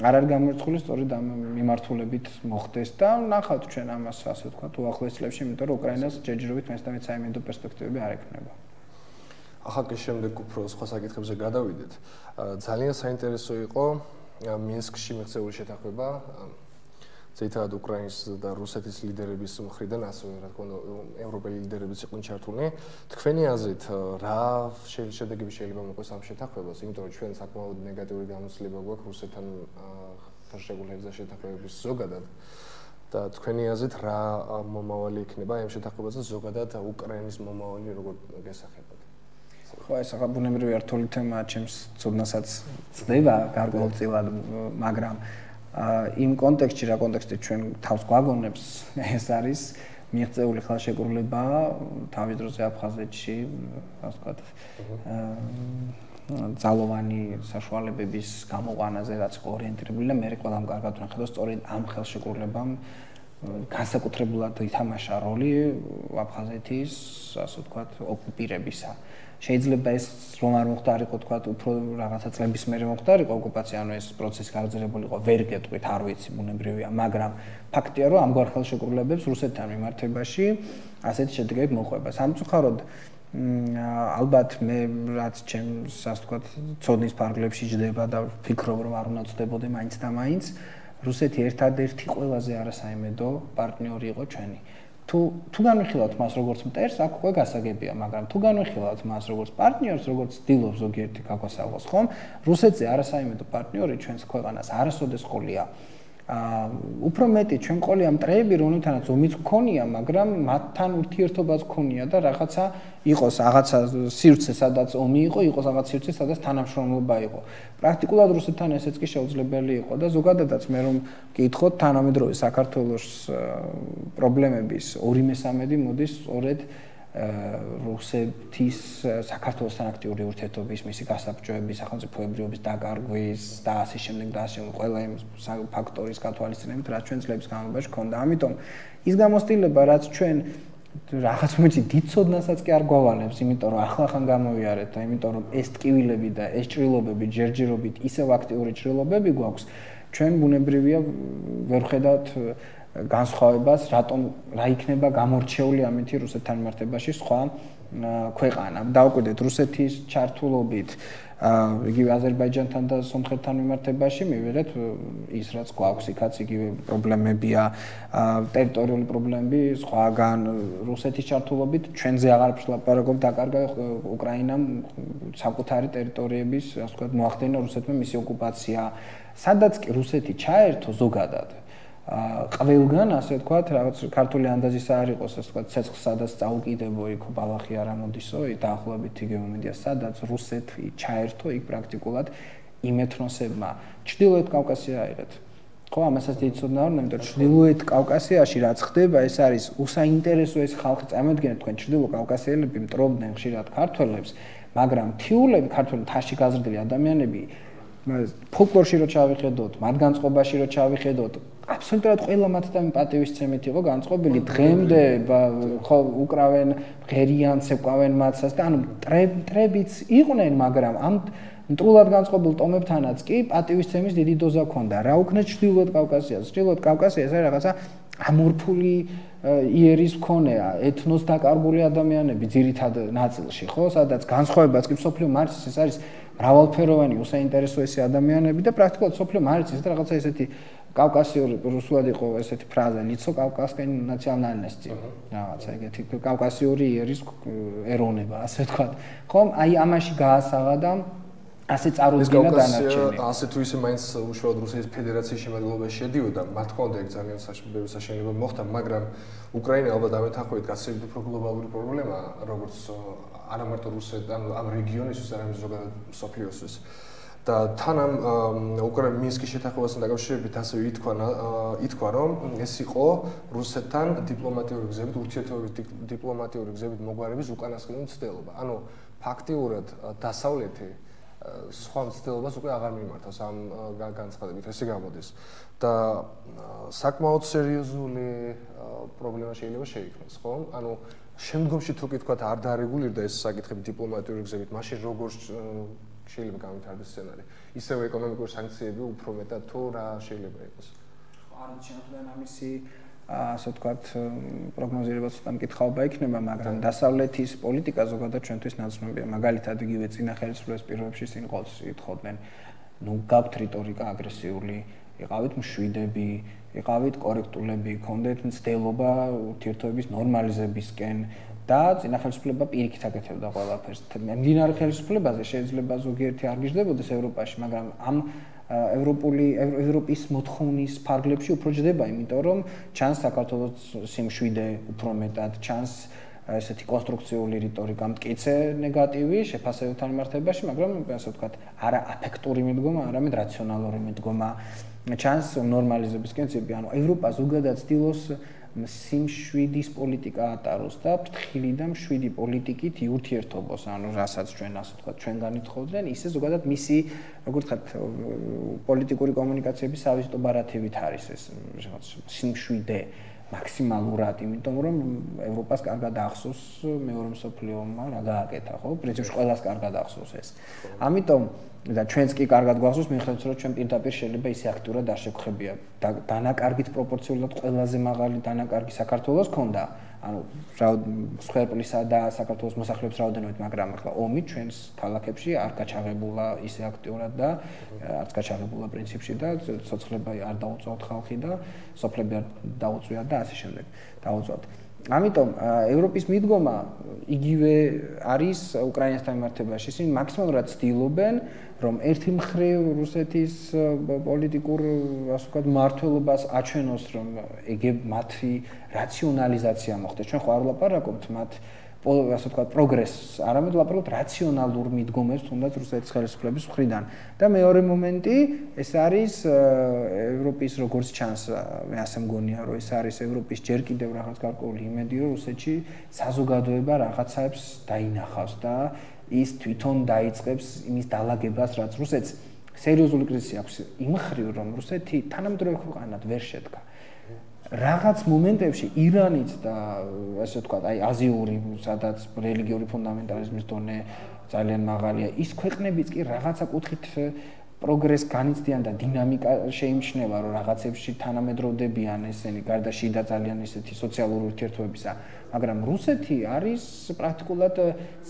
არ არის გამორჩეული სწორედ ამ მიმართულებით მოხდეს და ნახავთ ჩვენ ამას ასე ვთქვათ უახლოეს წლებში იმიტომ რომ უკრაინას ჯერჯერობით მესამე საიმედო პერსპექტივები არ ექნება ახლა კი შემდეგ უფრო სხვა საკითხებზე გადავიდეთ. ძალიან საინტერესო იყო მინსკში მიღწეული შეთანხმება ზეითად უკრაინის და რუსეთის ლიდერების მხრიდან, ასევე რა თქმა უნდა, ევროპელი ლიდერებიც იყვნენ ჩართულნი. თქვენი აზრით, რა შედეგები შეიძლება მოყვეს ამ შეთანხმებას, იმიტომ რომ ჩვენ საკმაოდ ნეგატიური გამოცდილება გვაქვს რუსეთთან შეგვიძლია შეთანხმების ზოგადად. და თქვენი აზრით, რა მომავალი იქნება ამ შეთანხმებაზე ზოგადად უკრაინის მომავალი როგორ გესახება? ხო ეს ახლა ბუნებრივი ართული თემაა ჩემს ცოდნასაც წდება გარკვეულწილად მაგრამ იმ კონტექსტში რა კონტექსტი ჩვენ თავს გვაგონებს ეს არის მიღწეული ხალხშეკრულება თავის დროზე აფხაზეთში ასე ვთქვათ ძალოვანი საშუალებების გამოყვანაზე რაც ორიენტირებული და მე ყველამ კარგად ვნახე სწორედ ამ ხელშეკრულებამ განსაკუთრებულად ითამაშა როლი აფხაზეთის ასე ვთქვათ ოკუპირებისა შეიძლება ეს რომ არ მოხდარიყო თქვა უფრო რაღაცა წლების მერე მოხდარიყო ოკუპაცია ანუ ეს პროცესი გაგრძელებულიყო ვერ გეტყვით არ ვიცი ბუნებრივია მაგრამ ფაქტია რომ ამგვარ ხელშეკრულებებს რუსეთთან მიმართებაში ასეთი შედეგები მოყვება სამწუხაროდ ალბათ მე რაც ჩემს ასე ვთქვათ ცოდნის ფარგლებში ჯდება და ვფიქრობ რომ არ უნდა წდებოდე მაინც და მაინც რუსეთი ერთადერთი ყველაზე არასაიმედო პარტნიორი იყო ჩვენი თუ თუ განვიხილავთ მას როგორც მტერს, აქ უკვე გასაგებია, მაგრამ თუ განვიხილავთ მას როგორც პარტნიორს, როგორც ცდილობს ზოგიერთი გაგასაღოს ხომ, რუსეთზე არასაიმედო პარტნიორი ჩვენს ქვეყანას არასოდეს ყოლია. აა უფრო მეტი ჩვენ ყოლია მტრეები, რომელთანაც ომიც გქონია, მაგრამ მათთან ურთიერთობაც გქონია და რაღაცა იყოს, რაღაცა სივრცე, სადაც ომი იყო, იყოს რაღაც სივრცე, სადაც თანამშრომლობა იყო. პრაქტიკულად რუსეთთან ესეც კი შეუძლებელი იყო და ზოგადადაც მე რომ კითხოთ თანამედროვე საქართველოს პრობლემების 2/3 მოდის სწორედ რუსეთის საქართველოსთან აქტიური ურთიერთობის, მისი გასაბჭოების, სახელმწიფოებრიობის დაკარგვის და ასე შემდეგ და ასე ყველა იმ ფაქტორის გათვალისწინებით, რაც ჩვენ წლების განმავლობაში ქონდა. ამიტომ ის გამოცდილება, რაც ჩვენ რაღაც მომენტში დიცოდნასაც კი არ გვავალებს, იმიტომ რომ ახლახან გამოვიარეთ და იმიტომ რომ ეს ტკივილები და ეს ჭრილობები ჯერჯერობით ისევ აქტიური ჭრილობები გვაქვს, ჩვენ ბუნებრივია ვერ ხედავთ განსხვავებას, რატომ რა იქნება გამორჩეული ამითი რუსეთთან მიმართებაში სხვა ქვეყანა. დაუკვირდეთ რუსეთის ჩართულობით აა იგივე აზერბაიჯანთან და სომხეთთან მიმართებაში მივიღეთ ის რაც გვაქვს იქაც იგივე პრობლემებია ტერიტორიული პრობლემები სხვაგან რუსეთის ჩართულობით ჩვენზე აღარ ფლაპარაკობ დაკარგა უკრაინამ საკუთარი ტერიტორიების ასე ვთქვათ მოახდენა რუსეთმა მისი ოკუპაცია სადაც კი რუსეთი ჩაერთო ზოგადად ყველგან ასე ვთქვათ რაღაც ქართული ანდაზისა არ იყოს ასე ვთქვათ ცეცხლ სადაც წაუკიდებო იქ ბალახი არ ამოდისო დაახლოებით იგივე მომენტია სადაც რუსეთი ჩაერთო იქ პრაქტიკულად იმ ეთნოსებმა ჩრდილოეთ კავკასია აიღეთ. ხო ამასაც იცოდნა რომ იმიტომ ჩრდილოეთ კავკასიაში რაც ხდება ეს არის უსაინტერესო ეს ხალხი წარმოიდგინეთ თქვენ ჩრდილო კავკასიელები მტრობდნენ ხშირად ქართველებს მაგრამ თიულები ქართველი თაში გაზრდილი ადამიანები ფოლკლორში რო ჩავიხედოთ, მათგან წყობაში რო ჩავიხედოთ, აბსოლუტურად ყველა მათთან პატივისცემით იყო განწყობილი დღემდე ხო უკრავენ ღერიანს ეკვავენ მათსას და ანუ ტრებიც იყვნენ, მაგრამ ამ ნტრულად განწყობილ ტომებთანაც კი პატივისცემის დიდი დოზა ქონდა. რა უქნეს ჩრდილოეთ კავკასიას? ჩრდილოეთ კავკასია ეს არის რაღაცა ამორფული იერის მქონეა, ეთნოს დაკარგული ადამიანები ძირითად ნაწილში, ხო? სადაც განსხვავებაც კი სოფლიო მარცის ეს არის მრავალფეროვანი უსაინტერესო ესე ადამიანები და პრაქტიკულად სოფლიო მარიცის და რაღაცა ესეთი კავკასიური რუსულად იყო ესეთი ფრაზა ნიცო კავკასკენ ნაციონალნესტი რაღაცა ეგეთი კავკასიური ერის ეროვნება ასე ვთქვა ხომ აი ამაში გაასაღა და ასე წარუდგინა დანარჩენი. ასე თუ ისე მაინც უშუალოდ რუსეთის ფედერაციის შემადგენლობაში შედიოდა. მათ უნდა ეგ ძალიან საშუალო საშუალება მოხდა მაგრამ უკრაინა ალბათ ამეთანხმებით გასცემით უფრო გლობალური პრობლემაა როგორც არა მარტო რუსეთ ან ამ რეგიონისთვის არამედ ზოგადად სოფლიოსთვის და თან ამ უკრაინის მინსკის შეთანხმებასთან დაკავშირებით ასე ითქვა ითქვა რომ ეს იყო რუსეთთან დიპლომატიური გზებით ურთიერთობების დიპლომატიური გზებით მოგვარების უკანასკნელი მცდელობა. ანუ ფაქტიურად დასავლეთი სხვა მცდელობას უკვე აღარ მიმართავს ამ განცხადებით ესე გამოდის. და საკმაოდ სერიოზული პრობლემა შეიძლება შეიქმნას ხო? ანუ შემდგომში თუ კი თქვა არ დაარეგულირდა ეს საკითხები დიპლომატიური გზებით მაშინ როგორ შეიძლება გამითარდეს სცენარი. ისევ ეკონომიკური სანქციები უფრო მეტად თუ რა შეიძლება იყოს. არ შეიძლება ამისი ასე ვთქვათ, პროგნოზირება ცოტა მკითხაობა იქნება, მაგრამ დასავლეთის პოლიტიკა ზოგადად ჩვენთვის ნაცნობია. მაგალითად, იგივე წინა ხელისუფლების პირობებში წინ ყავს ითხოვდნენ, ნუ გაქვთ რიტორიკა აგრესიული, იყავით მშვიდები, იყავით კორექტულები, კონდეთ მცდელობა ურთიერთობების ნორმალიზებისკენ და წინა ხელისუფლება პირიქით აკეთებდა ყველაფერს. მიმდინარე ხელისუფლებაზე შეიძლება ზოგიერთი არ გიждებოდეს ევროპაში, მაგრამ ამ ევროპული ევროპის მოთხოვნის ფარგლებში უფრო ჯდება, იმიტომ რომ ჩანს საქართველოს სიმშვიდე უფრო მეტად, ჩანს ესეთი კონსტრუქციული რიტორიკა მткиცე ნეგატივი შეფასებებთან მიმართებაში, მაგრამ ასე ვთქვათ, არა აფექტური მიდგომა, არამედ რაციონალური მიდგომა. ჩანს ნორმალიზების პრინციპი, ანუ ევროპა ზოგადად ცდილობს სიმშვიდის პოლიტიკა ატაროს და ფრთხილი და მშვიდი პოლიტიკით იურთიერთობოს, ანუ რასაც ჩვენ ასე ვთქვათ, ჩვენგანით ხოვდნენ, ისე ზოგადად მისი, როგორ ვთქვათ, პოლიტიკური კომუნიკაციების სავიზიტო ბარათებით არის ეს რაღაც სიმშვიდე მაქსიმალურად, იმიტომ რომ ევროპას კარგად ახსოვს მეორე მსოფლიო ომმა რა გააკეთა, ხო? პრინციპში ყველას კარგად ახსოვს ეს. ამიტომ და ჩვენც კი კარგად გვახსოვს, მიხედავთ რომ ჩვენ პირდაპირ შეიძლება ისე აქტიურად არ შეგხვებია. დანაკარგით პროპორციულად ყველაზე მაღალი დანაკარგი საქართველოს ქონდა. ანუ სხვერპლისა და საქართველოს მოსახლეობის რაოდენობით, მაგრამ ახლა ომი ჩვენს ქალაქებში არ გაჩაღებულა ისე აქტიურად და არც გაჩაღებულა პრინციპში და სოციალობა არ დაუწევთ ხალხი და სოფლები არ დაუწვიათ და ასე შემდეგ. დაუწვათ. ამიტომ ევროპის მიდგომა იგივე არის უკრაინასთან მიმართებაში. ისინი მაქსიმალურად ცდილობენ რომ ერთი მხრივ რუსეთის პოლიტიკურ ასე ვთქვათ მართლობას აჩვენოს რომ ეგე მათი რაციონალიზაცია მოხდეს. ჩვენ ხო არ ვლაპარაკობთ მათ ასე ვთქვათ პროგრესს, არამედ ვაპარაკობთ რაციონალურ მიდგომებს თუნდაც რუსეთის ხელისუფლების მხრიდან. და მეორე მომენტი, ეს არის ევროპის როგორც ჩანს, მე ასე მგონია, რომ ეს არის ევროპის ჯერ კიდევ რაღაც გარკვეული იმედი, რომ რუსეთში საზოგადოება რაღაცებს დაინახავს და ის თვითონ დაიწყებს იმის დაალაგებას, რაც რუსეთს სერიოზული კრიზისი აქვს. იმ ხრივ რომ რუსეთი თანამედროვე ქვეყანად ვერ შედგა. რაღაც მომენტებში ირანიც და ასე ვთქვათ, აი აზიური, სადაც რელიგიური ფუნდამენტალიზმის დონე ძალიან მაღალია, ის ქვეყნებიც კი რაღაცა კუთხით პროგრეს განიცდიან და დინამიკა შეიმჩნევა, რომ რაღაცებში თანამედროვდებიან ესენი, გარდა შიდა ძალიან ისეთი სოციალური ურთიერთობებისა, მაგრამ რუსეთი არის პრაქტიკულად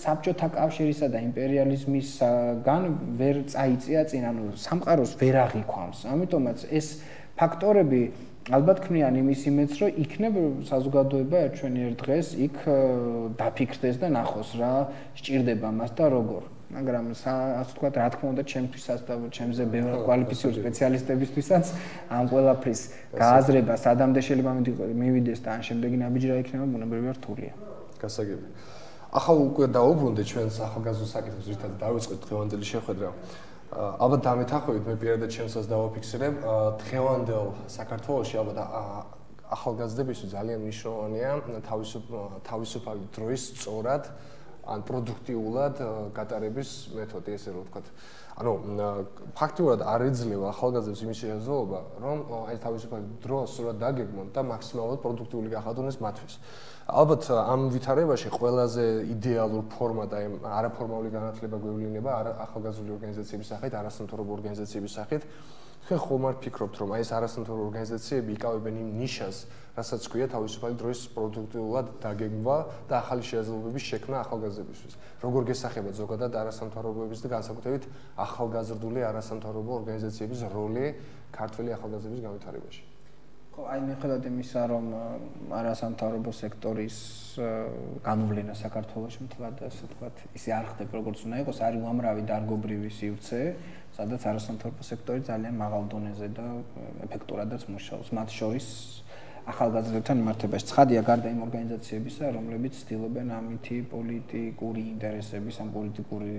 საბჭოთა კავშირისა და იმპერიალიზმისგან ვერ წაიწია წინ, ანუ სამყაროს ვერ აღიქვამს. ამიტომაც ეს ფაქტორები ალბათ ქმნიან იმის იმედს, რომ იქნებ საზოგადოება ერთვენიერ დღეს იქ დაფიქრდეს და ნახოს რა სჭირდება მას და როგორ. მაგრამ ასე ვთქვათ, რა თქმა უნდა, ჩემთვისაც და ჩემზე ბევრი კვალიფიციური სპეციალისტებისთვისაც ამ ყველაფრის გააზრება სადამდე შეიძლება მივიდეს და ან შემდეგი ნაბიჯი რა იქნება, ბუნებრივია რთულია. გასაგები. ახლა უკვე დაუბრუნდე ჩვენს ახალგაზრდა საკითხებს, რითაც დავიწყეთ დღევანდელი შეხვედრა. ალბათ დამეთახებით მე პირადად ჩემსაც დავაფიქსირებ, დღევანდელ საქართველოში ალბათ ახალგაზრდებისთვის ძალიან მნიშვნელოვანია თავისუფალი დროის სწორად ან პროდუქტიულად გატარების მეთოდი, ესე რომ ვთქვათ. ანუ ფაქტიურად არ ეძლევა ახალგაზრდებს იმის შესაძლებლობა, რომ აი თავისუფალი დრო სწორად დაგეგმონ და მაქსიმალურად პროდუქტიული გახადონ ეს მათთვის. ალბათ ამ ვითარებაში ყველაზე იდეალურ ფორმად აი არაფორმალური განათლება გვევლინება ახალგაზრდული ორგანიზაციების სახით, არასამთავრობო ორგანიზაციების სახით. ხე ხომ არ ფიქრობთ რომ აი ეს არასამთავრობო ორგანიზაციები იკავებენ იმ ნიშას, რასაც ქვია თავისუფალი დროის პროდუქტიულად დაგეგმვა და ახალი შესაძლებლობების შექმნა ახალგაზრდებისთვის. როგორ გესახება ზოგადად არასამთავრობოების და განსაკუთრებით ახალგაზრდული არასამთავრობო ორგანიზაციების როლი ქართული ახალგაზრდების განვითარებაში? ხო, აი მიხედავთ იმისა, რომ არასამთავრობო სექტორის განვლენა საქართველოში მთლად ასე ვთქვათ, ისე არ ხდება როგორც უნდა იყოს, არის უამრავი დარგობრივი სივრცე, სადაც არასამთავრობო სექტორი ძალიან მაღალ დონეზე და ეფექტურადაც მუშაობს. მათ შორის ახალგაზრდებთან მიმართებაში ცხადია გარდა იმ ორგანიზაციებისა, რომლებიც ცდილობენ ამითი პოლიტიკური ინტერესების ან პოლიტიკური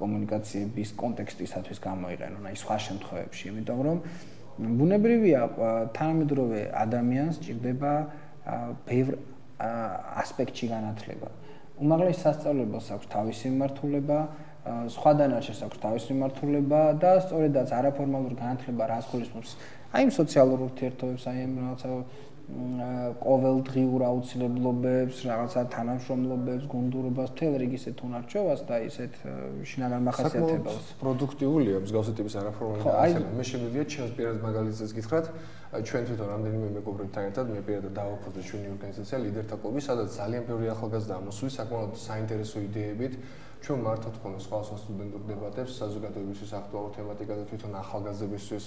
კომუნიკაციების კონტექსტისათვის გამოიყენონ, აი სხვა შემთხვევებში, იმიტომ რომ ბუნებრივია თანამედროვე ადამიანს ჭირდება ბევრ ასპექტში განათლება. უმაღლეს სასწავლებელს აქვს თავისი მიმართულება, სხვა დანარჩენს აქვს თავის მიმართულება და სწორედაც არაფორმალური განათლება რას გულისხმობს აი იმ სოციალურ ურთიერთობებს აი ამ რაღაცა ყოველდღიურ აუცილებლობებს, რაღაცა თანამშრომლობებს, გუნდურობას, თელ რიგ ისეთ უნარჩვევას და ისეთ შინაგან მახასიათებელს. პროდუქტიულია მსგავსი ტიპის არაფორმალური განათლება. მე შემიძლია ჩემს პირად მაგალითს გითხრათ, ჩვენ თვითონ რამდენიმე მეგობრებთან ერთად მე პირადად დავაფუძნე ჩვენი ორგანიზაცია ლიდერთა კლუბი, სადაც ძალიან ბევრი ახალგაზრდა მოსული საკმაოდ საინტერესო იდეებით ჩვენ მართოთ ხოლმე სხვა სხვა სტუდენტურ დებატებს საზოგადოებისთვის აქტუალურ თემატიკაზე თვითონ ახალგაზრდებისთვის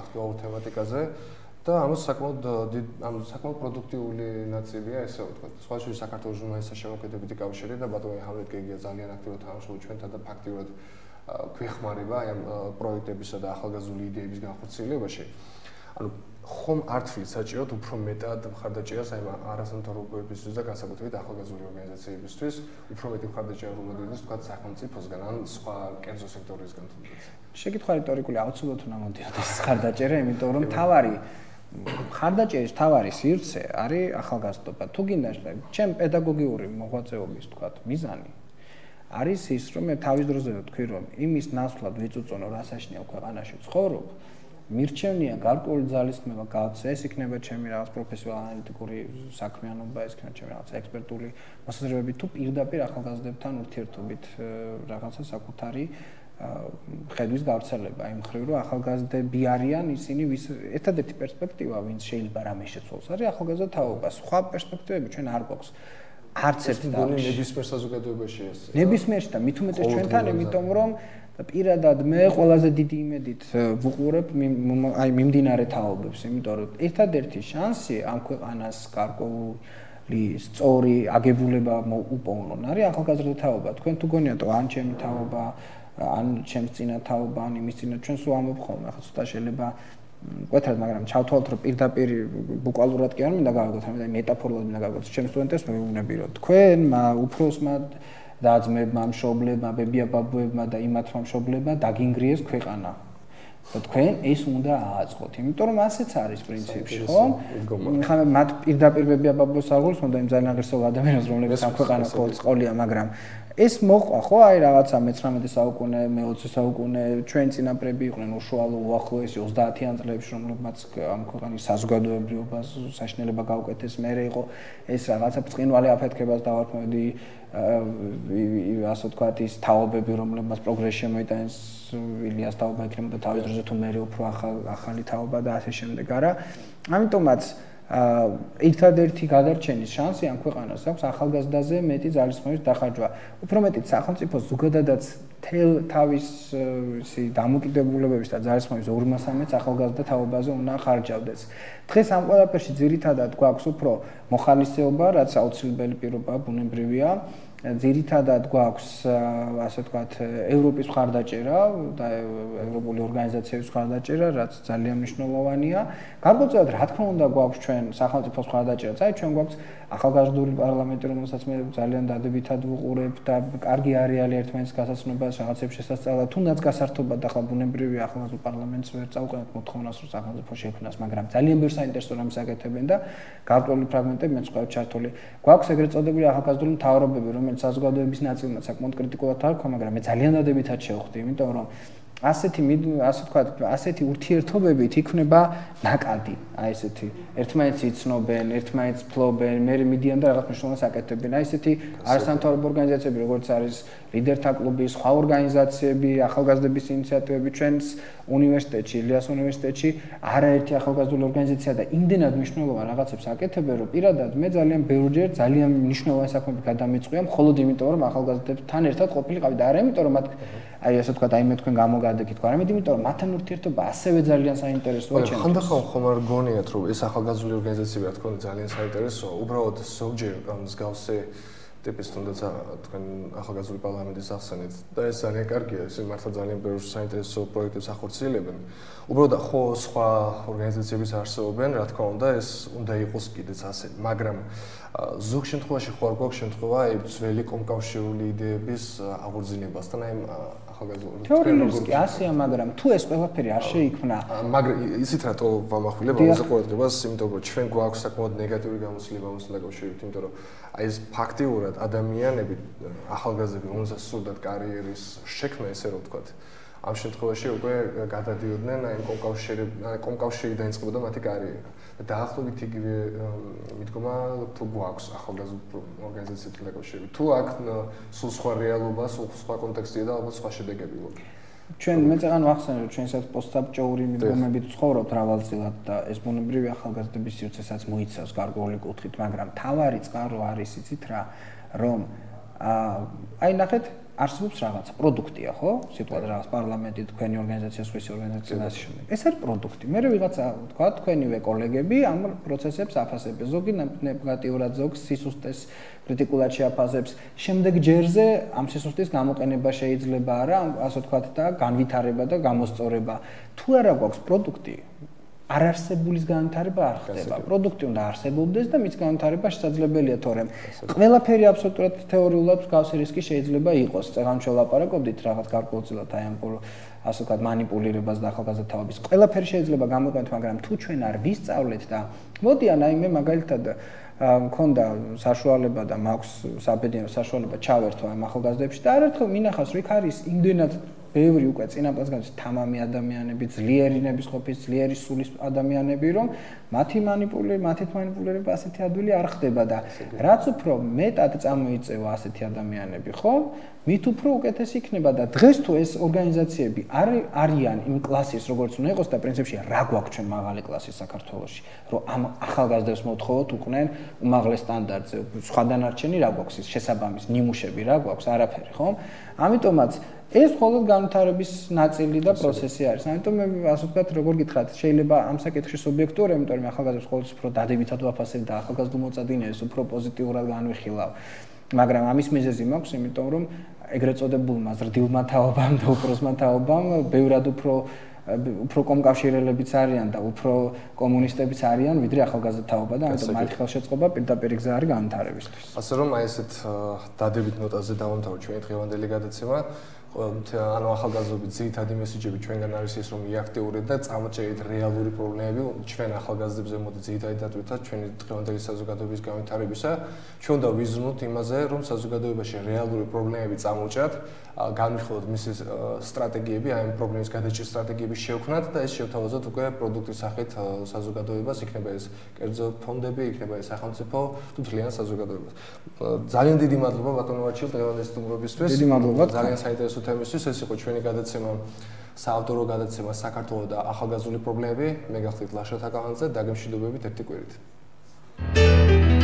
აქტუალურ თემატიკაზე. და ამას საკმაოდ ამ საკმაოდ პროდუქტიული ნაწილია ესე ვთქვათ. სხვა შორის საქართველოს ჟურნალისტთა შემოქმედებითი კავშირი და ბატონი ჰამლეტ გეგია ძალიან აქტიურად თამაშობს ჩვენთან და ფაქტიურად ქვეხმარება აი ამ პროექტებისა და ახალგაზრდული იდეების განხორციელებაში. ანუ ხომ არტფილ საჭიროთ უფრო მეტად მხარდაჭერას აი არასამთავრობოებისთვის და განსაკუთრებით ახალგაზრდული ორგანიზაციებისთვის, უფრო მეტი მხარდაჭერა რომ მოდის თქვა სახელმწიფოსგან ან სხვა კერძო სექტორისგან თუნდაც. შეკითხვა რიტორიკული აუცილებლად უნდა მომდიოდეს მხარდაჭერა, იმიტომ რომ თავარი ხარდაჭერის თავარი სივრცე არის ახალგაზრდობა. თუ გინდა ჩემ პედაგოგიური მოღვაწეობის თქვა მიზანი არის ის რომ მე თავის დროზე ვთქვი რომ იმის ნაცვლად ვიწუწონო რასაშნია ქვეყანაში ცხოვრობ მირჩენია გარკვეული ძალისხმევა გააცე ეს იქნება ჩემი რაღაც პროფესიონალური ანალიტიკური საქმიანობა ეს იქნება ჩემი რაღაც ექსპერტული მოსაზრებები. თუ პირდაპირ ახალგაზრდებთან ურთიერთობით რაღაცა საკუთარი ხედვის გავრცელება. იმ ხრივ რომ ახალგაზრდები არიან ისინი ვის ერთადერთი პერსპექტივა ვინც შეიძლება რამე შეცვალოს არის ახალგაზრდა თაობა სხვა პერსპექტივები ჩვენ არ გვაქვს. არც ერთ და ნებისმიერ საზოგადოებაში ეს ნებისმიერში და მით უმეტეს ჩვენთან იმიტომ რომ პირადად მე ყველაზე დიდი იმედით ვუყურებ აი მიმდინარე თაობებს იმიტომ რომ ერთადერთი შანსი ამ ქვეყანას გარკვეული სწორი აგებულება უპოვნონ არის ახალგაზრდა თაობა. თქვენ თუ გონიათ ან ჩემი თაობა ან ჩემს წინა თაობა ან იმის წინა ჩვენ სულ ამობ ხოლმე ახლა ცოტა შეიძლება კვეთრად მაგრამ ჩავთვალოთ რომ პირდაპირ ბუკვალურად კი არ მინდა გავიგოთ ამიტომ მეტაფორულად მინდა გავიგოთ ჩემს სტუდენტებს მე ვუნები რომ თქვენ უფროსმა დაძმებმა მშობლებმა ბებია-ბაბუებმა და იმათმა მშობლებმა დაგინგრიეს ქვეყანა. და თქვენ ეს უნდა ააწყოთ იმიტომ რომ ასეც არის პრინციპში ხო? ხა მათ პირდაპირ ბებია-ბაბუებს არ გულს უნდა იმ ძალიან აგრესიულ ადამიანებს რომლებიც ამ ქვეყანას ყოლია მაგრამ ეს მოყვა ხო? აი რაღაცა მე-19 საუკუნე, მე-20 საუკუნე ჩვენ წინაპრები იყვნენ უშუალო უახლოესი 30-იან წლებში რომლებმაც ამ ქვეყნის საზოგადოებრიობას საშინელება გაუკეთეს, მერე იყო ეს რაღაცა ბრწყინვალე აფეთქებას დავარქმევდი ასე ვთქვათ ის თაობები რომლებმაც პროგრესი მოიტანეს ილიას თაობა იქნებოდა თავის დროზე თუ მერე უფრო ახალი თაობა და ასე შემდეგ არა? ამიტომაც ერთადერთი გადარჩენის შანსი ამ ქვეყანას აქვს ახალგაზრდაზე მეტი ძალისხმევის დახარჯვა. უფრო მეტიც სახელმწიფო ზოგადადაც თელ თავის ისი დამოკიდებულებების და ძალისხმევის 213-ს ახალგაზრდა თაობაზე უნდა ხარჯავდეს. დღეს ამ ყველაფერში ძირითადად გვაქვს უფრო მოხალისეობა, რაც აუცილებელი პირობაა, ბუნებრივია. ძირითადად გვაქვს ასე ვთქვათ ევროპის მხარდაჭერა და ევროპული ორგანიზაციების მხარდაჭერა, რაც ძალიან მნიშვნელოვანია. გარკვეულწილად რა თქმა უნდა გვაქვს ჩვენ სახელმწიფოს მხარდაჭერა, აი ჩვენ გვაქვს ახალგაზრდული პარლამენტი, რომელსაც მე ძალიან დადებითად ვუყურებ და კარგი არეალი ერთმანეთს გასაცნობას, რაღაცებს შესაძლებლად, თუნდაც გასართობად და ხალ ბუნებრივი ახალგაზრდულ პარლამენტს ვერ წავყენოთ მოთხოვნას, რომ სახელმწიფო შექმნას, მაგრამ ძალიან ბევრ საინტერესო რამს აკეთებენ და გარკვეული ფრაგმენტები მეც ყავ ჩართული. გვაქვს ეგრეთ წოდებული ახალგაზრდული მთავრობები, რომელიც რომელიც საზოგადოების ნაწილმა საკმაოდ კრიტიკულად არ ხომ, მაგრამ მე ძალიან დადებითად შევხვდი, იმიტომ რომ ასეთი ასე თქვა ასეთი ურთიერთობებით იქნება ნაკადი. აი ესეთი ერთმანეთს იცნობენ ერთმანეთს ფლობენ მე მიდიან და რაღაც მნიშვნელობას აკეთებენ აი ესეთი არასამთავრობო ორგანიზაციები როგორც არის ლიდერთა კლუბი სხვა ორგანიზაციები ახალგაზრდების ინიციატივები. ჩვენს უნივერსიტეტში ილიას უნივერსიტეტში არაერთი ახალგაზრდული ორგანიზაცია და იმდენად მნიშვნელოვან რაღაცებს აკეთებენ რომ პირადად მე ძალიან ბევრჯერ ძალიან მნიშვნელოვანი საქმეები გადამეწყვია მხოლოდ იმიტომ რომ ახალგაზრდებთან ერთად ყოფილიყავი და არა იმიტომ რომ მათ აი ასე თქვა აი მე თქვენ გამოგადეკით თქვა არამედ იმიტომ რომ მათთან ურთიერთობა ასევე ძალიან საინტერესოა ჩემთვის. ხანდახან ხომ არ გონიათ რომ ეს ახალგაზრდული ორგანიზაციები რა თქმა უნდა ძალიან საინტერესოა. უბრალოდ ზოგჯერ მსგავსე ტიპის თუნდაც თქვენ ახალგაზრდული პარლამენტის ახსენეთ და ეს ძალიან კარგია, ეს მართლა ძალიან ბევრ საინტერესო პროექტებს ახორციელებენ. უბრალოდ ხო სხვა ორგანიზაციებიც არსებობენ, რა თქმა უნდა, ეს უნდა იყოს კიდეც ასე, მაგრამ ზოგ შემთხვევაში ხო არ გვაქვს შემთხვევა აი ძველი კომკავშირული იდეების აღორძინებასთან, აი ახალგაზრდული თეორიულად კი ასეა მაგრამ თუ ეს ყველაფერი არ შეიქმნა მაგრამ ისიც რატო ვამახვილებ ამაზე ყურადღებას იმიტომ რომ ჩვენ გვაქვს საკმაოდ ნეგატიური გამოცდილება ამასთან დაკავშირებით იმიტომ რომ აი ეს ფაქტიურად ადამიანები ახალგაზრდები უნდა სურდათ კარიერის შექმნა ესე რომ ვთქვათ ამ შემთხვევაში უკვე გადადიოდნენ აი კომკავშირი აი კომკავშირი დაიწყებოდა მათი კარიერა დაახლოებით იგივე მიდგომა თუ გვაქვს ახალგაზრდა ორგანიზაციებთან დაკავშირებით თუ აქ სულ სხვა რეალობა სულ სხვა კონტექსტია და ალბათ სხვა შედეგები ყოფილა ჩვენ მე წეგან ვახსენე რომ ჩვენ სადაც პოსტსაბჭოური მიდგომებით ცხოვრობთ რავალწილად და ეს ბუნებრივი ახალგაზრდების სივრცესაც მოიცავს გარკვეული კუთხით, მაგრამ თავარი წყარო არის იცით რა, რომ აი ნახეთ არსებობს რაღაც პროდუქტია, ხო? სიტყვად რაღაც პარლამენტი, თქვენი ორგანიზაცია, სხვისი ორგანიზაცია და ასე შემდეგ. ეს არის პროდუქტი. მე ვიღაცა თქვა, თქვენივე კოლეგები ამ პროცესებს აფასებს. ზოგი ნეგატიურად ზოგს სისუსტეს კრიტიკულად შეაფასებს. შემდეგ ჯერზე ამ სისუსტის გამოყენება შეიძლება არა, ასე ვთქვათ და განვითარება და გამოსწორება. თუ არა გვაქვს პროდუქტი, არარსებულის განვითარება არ ხდება. პროდუქტი უნდა არსებობდეს და მის განვითარება შესაძლებელია, თორემ ყველაფერი აბსოლუტურად თეორიულად მსგავსი რისკი შეიძლება იყოს. წეგან შევлапარაკობდით რაღაც გარკვეულწილად აი ამ ასე ვთქვათ манипуლირებას და ახალგაზრდაობის. ყველაფერი შეიძლება გამოიყენოთ, მაგრამ თუ ჩვენ არ ვისწავლეთ და მოდიან აი მე მაგალითად მქონდა საშუალება და მაქვს საბედნიერო საშუალება ჩავერთო ამ ახალგაზრდებში და არერთხელ მინახავს, რომ იქ არის იმდენად ბევრი უკვე წინაპარს გადის თამამი ადამიანები, ძლიერი ნებისყოფის, ძლიერი სულის ადამიანები, რომ მათი манипуლირება, მათით манипуლირება ასეთი ადვილი არ ხდება და რაც უფრო მეტად წარმოიწევა ასეთი ადამიანები, ხო? მით უფრო უკეთეს იქნება და დღეს თუ ეს ორგანიზაციები არ არიან იმ კლასის როგორც უნდა იყოს და პრინციპში რა გვაქვს ჩვენ მაღალი კლასი საქართველოში, რომ ამ ახალგაზრდებს მოთხოვოთ უყვნენ უმაღლეს სტანდარტზე, სხვა დანარჩენი რა გვაქვს ის შესაბამის ნიმუშები რა გვაქვს, არაფერი, ხო? ამიტომაც ეს მხოლოდ განვითარების ნაწილი და პროცესი არის. ამიტომ მე ასე ვთქვათ, როგორ გითხრათ, შეიძლება ამ საკითხში სუბიექტური, იმიტომ რომ ახალგაზრდებს ყოველთვის უფრო დადებითად ვაფასებ და ახალგაზრდულ მოწადინეს უფრო პოზიტიურად განვიხილავ. მაგრამ ამის მიზეზი მაქვს, იმიტომ რომ ეგრეთ წოდებულმა ზრდილმა თაობამ და უფროსმა თაობამ ბევრად უფრო უფრო კომკავშირელებიც არიან და უფრო კომუნისტებიც არიან, ვიდრე ახალგაზრდა თაობა და ამიტომ მათი ხელშეწყობა პირდაპირ გზა არის განვითარებისთვის. ასე რომ აი ესეთ დადებით ნოტაზე დავამთავროთ ჩვენი დღევანდელი გადაცემა. ანუ ახალგაზრდობის ძირითადი მესიჯები ჩვენგან არის ის რომ იაქტიურეთ და წამოჭერით რეალური პრობლემები ჩვენ ახალგაზრდებზე მოდი ძირითადი დატვირთვა ჩვენი დღევანდელი საზოგადოების განვითარებისა. ჩვენ უნდა ვიზრუნოთ იმაზე რომ საზოგადოებაში რეალური პრობლემები წამოჭრათ განვიხილოთ მისი სტრატეგიები აი ამ პრობლემის გადაჭრის სტრატეგიები შევქმნათ და ეს შევთავაზოთ უკვე პროდუქტის სახით საზოგადოებას. იქნება ეს კერძო ფონდები იქნება ეს სახელმწიფო თუ თლიანად საზოგადოებას. ძალიან დიდი მადლობა ბატონო ვაჩილ დღევანდელი სტუმრობისთვის. დიდი მადლობა. ძალიან საინტერესო თემისთვის ეს იყო ჩვენი გადაცემა საავტორო გადაცემა საქართველოს და ახალგაზრდული პრობლემები. მე გახდით ლაშა თაკავანძე დაგემშვიდობებით ერთი კვირით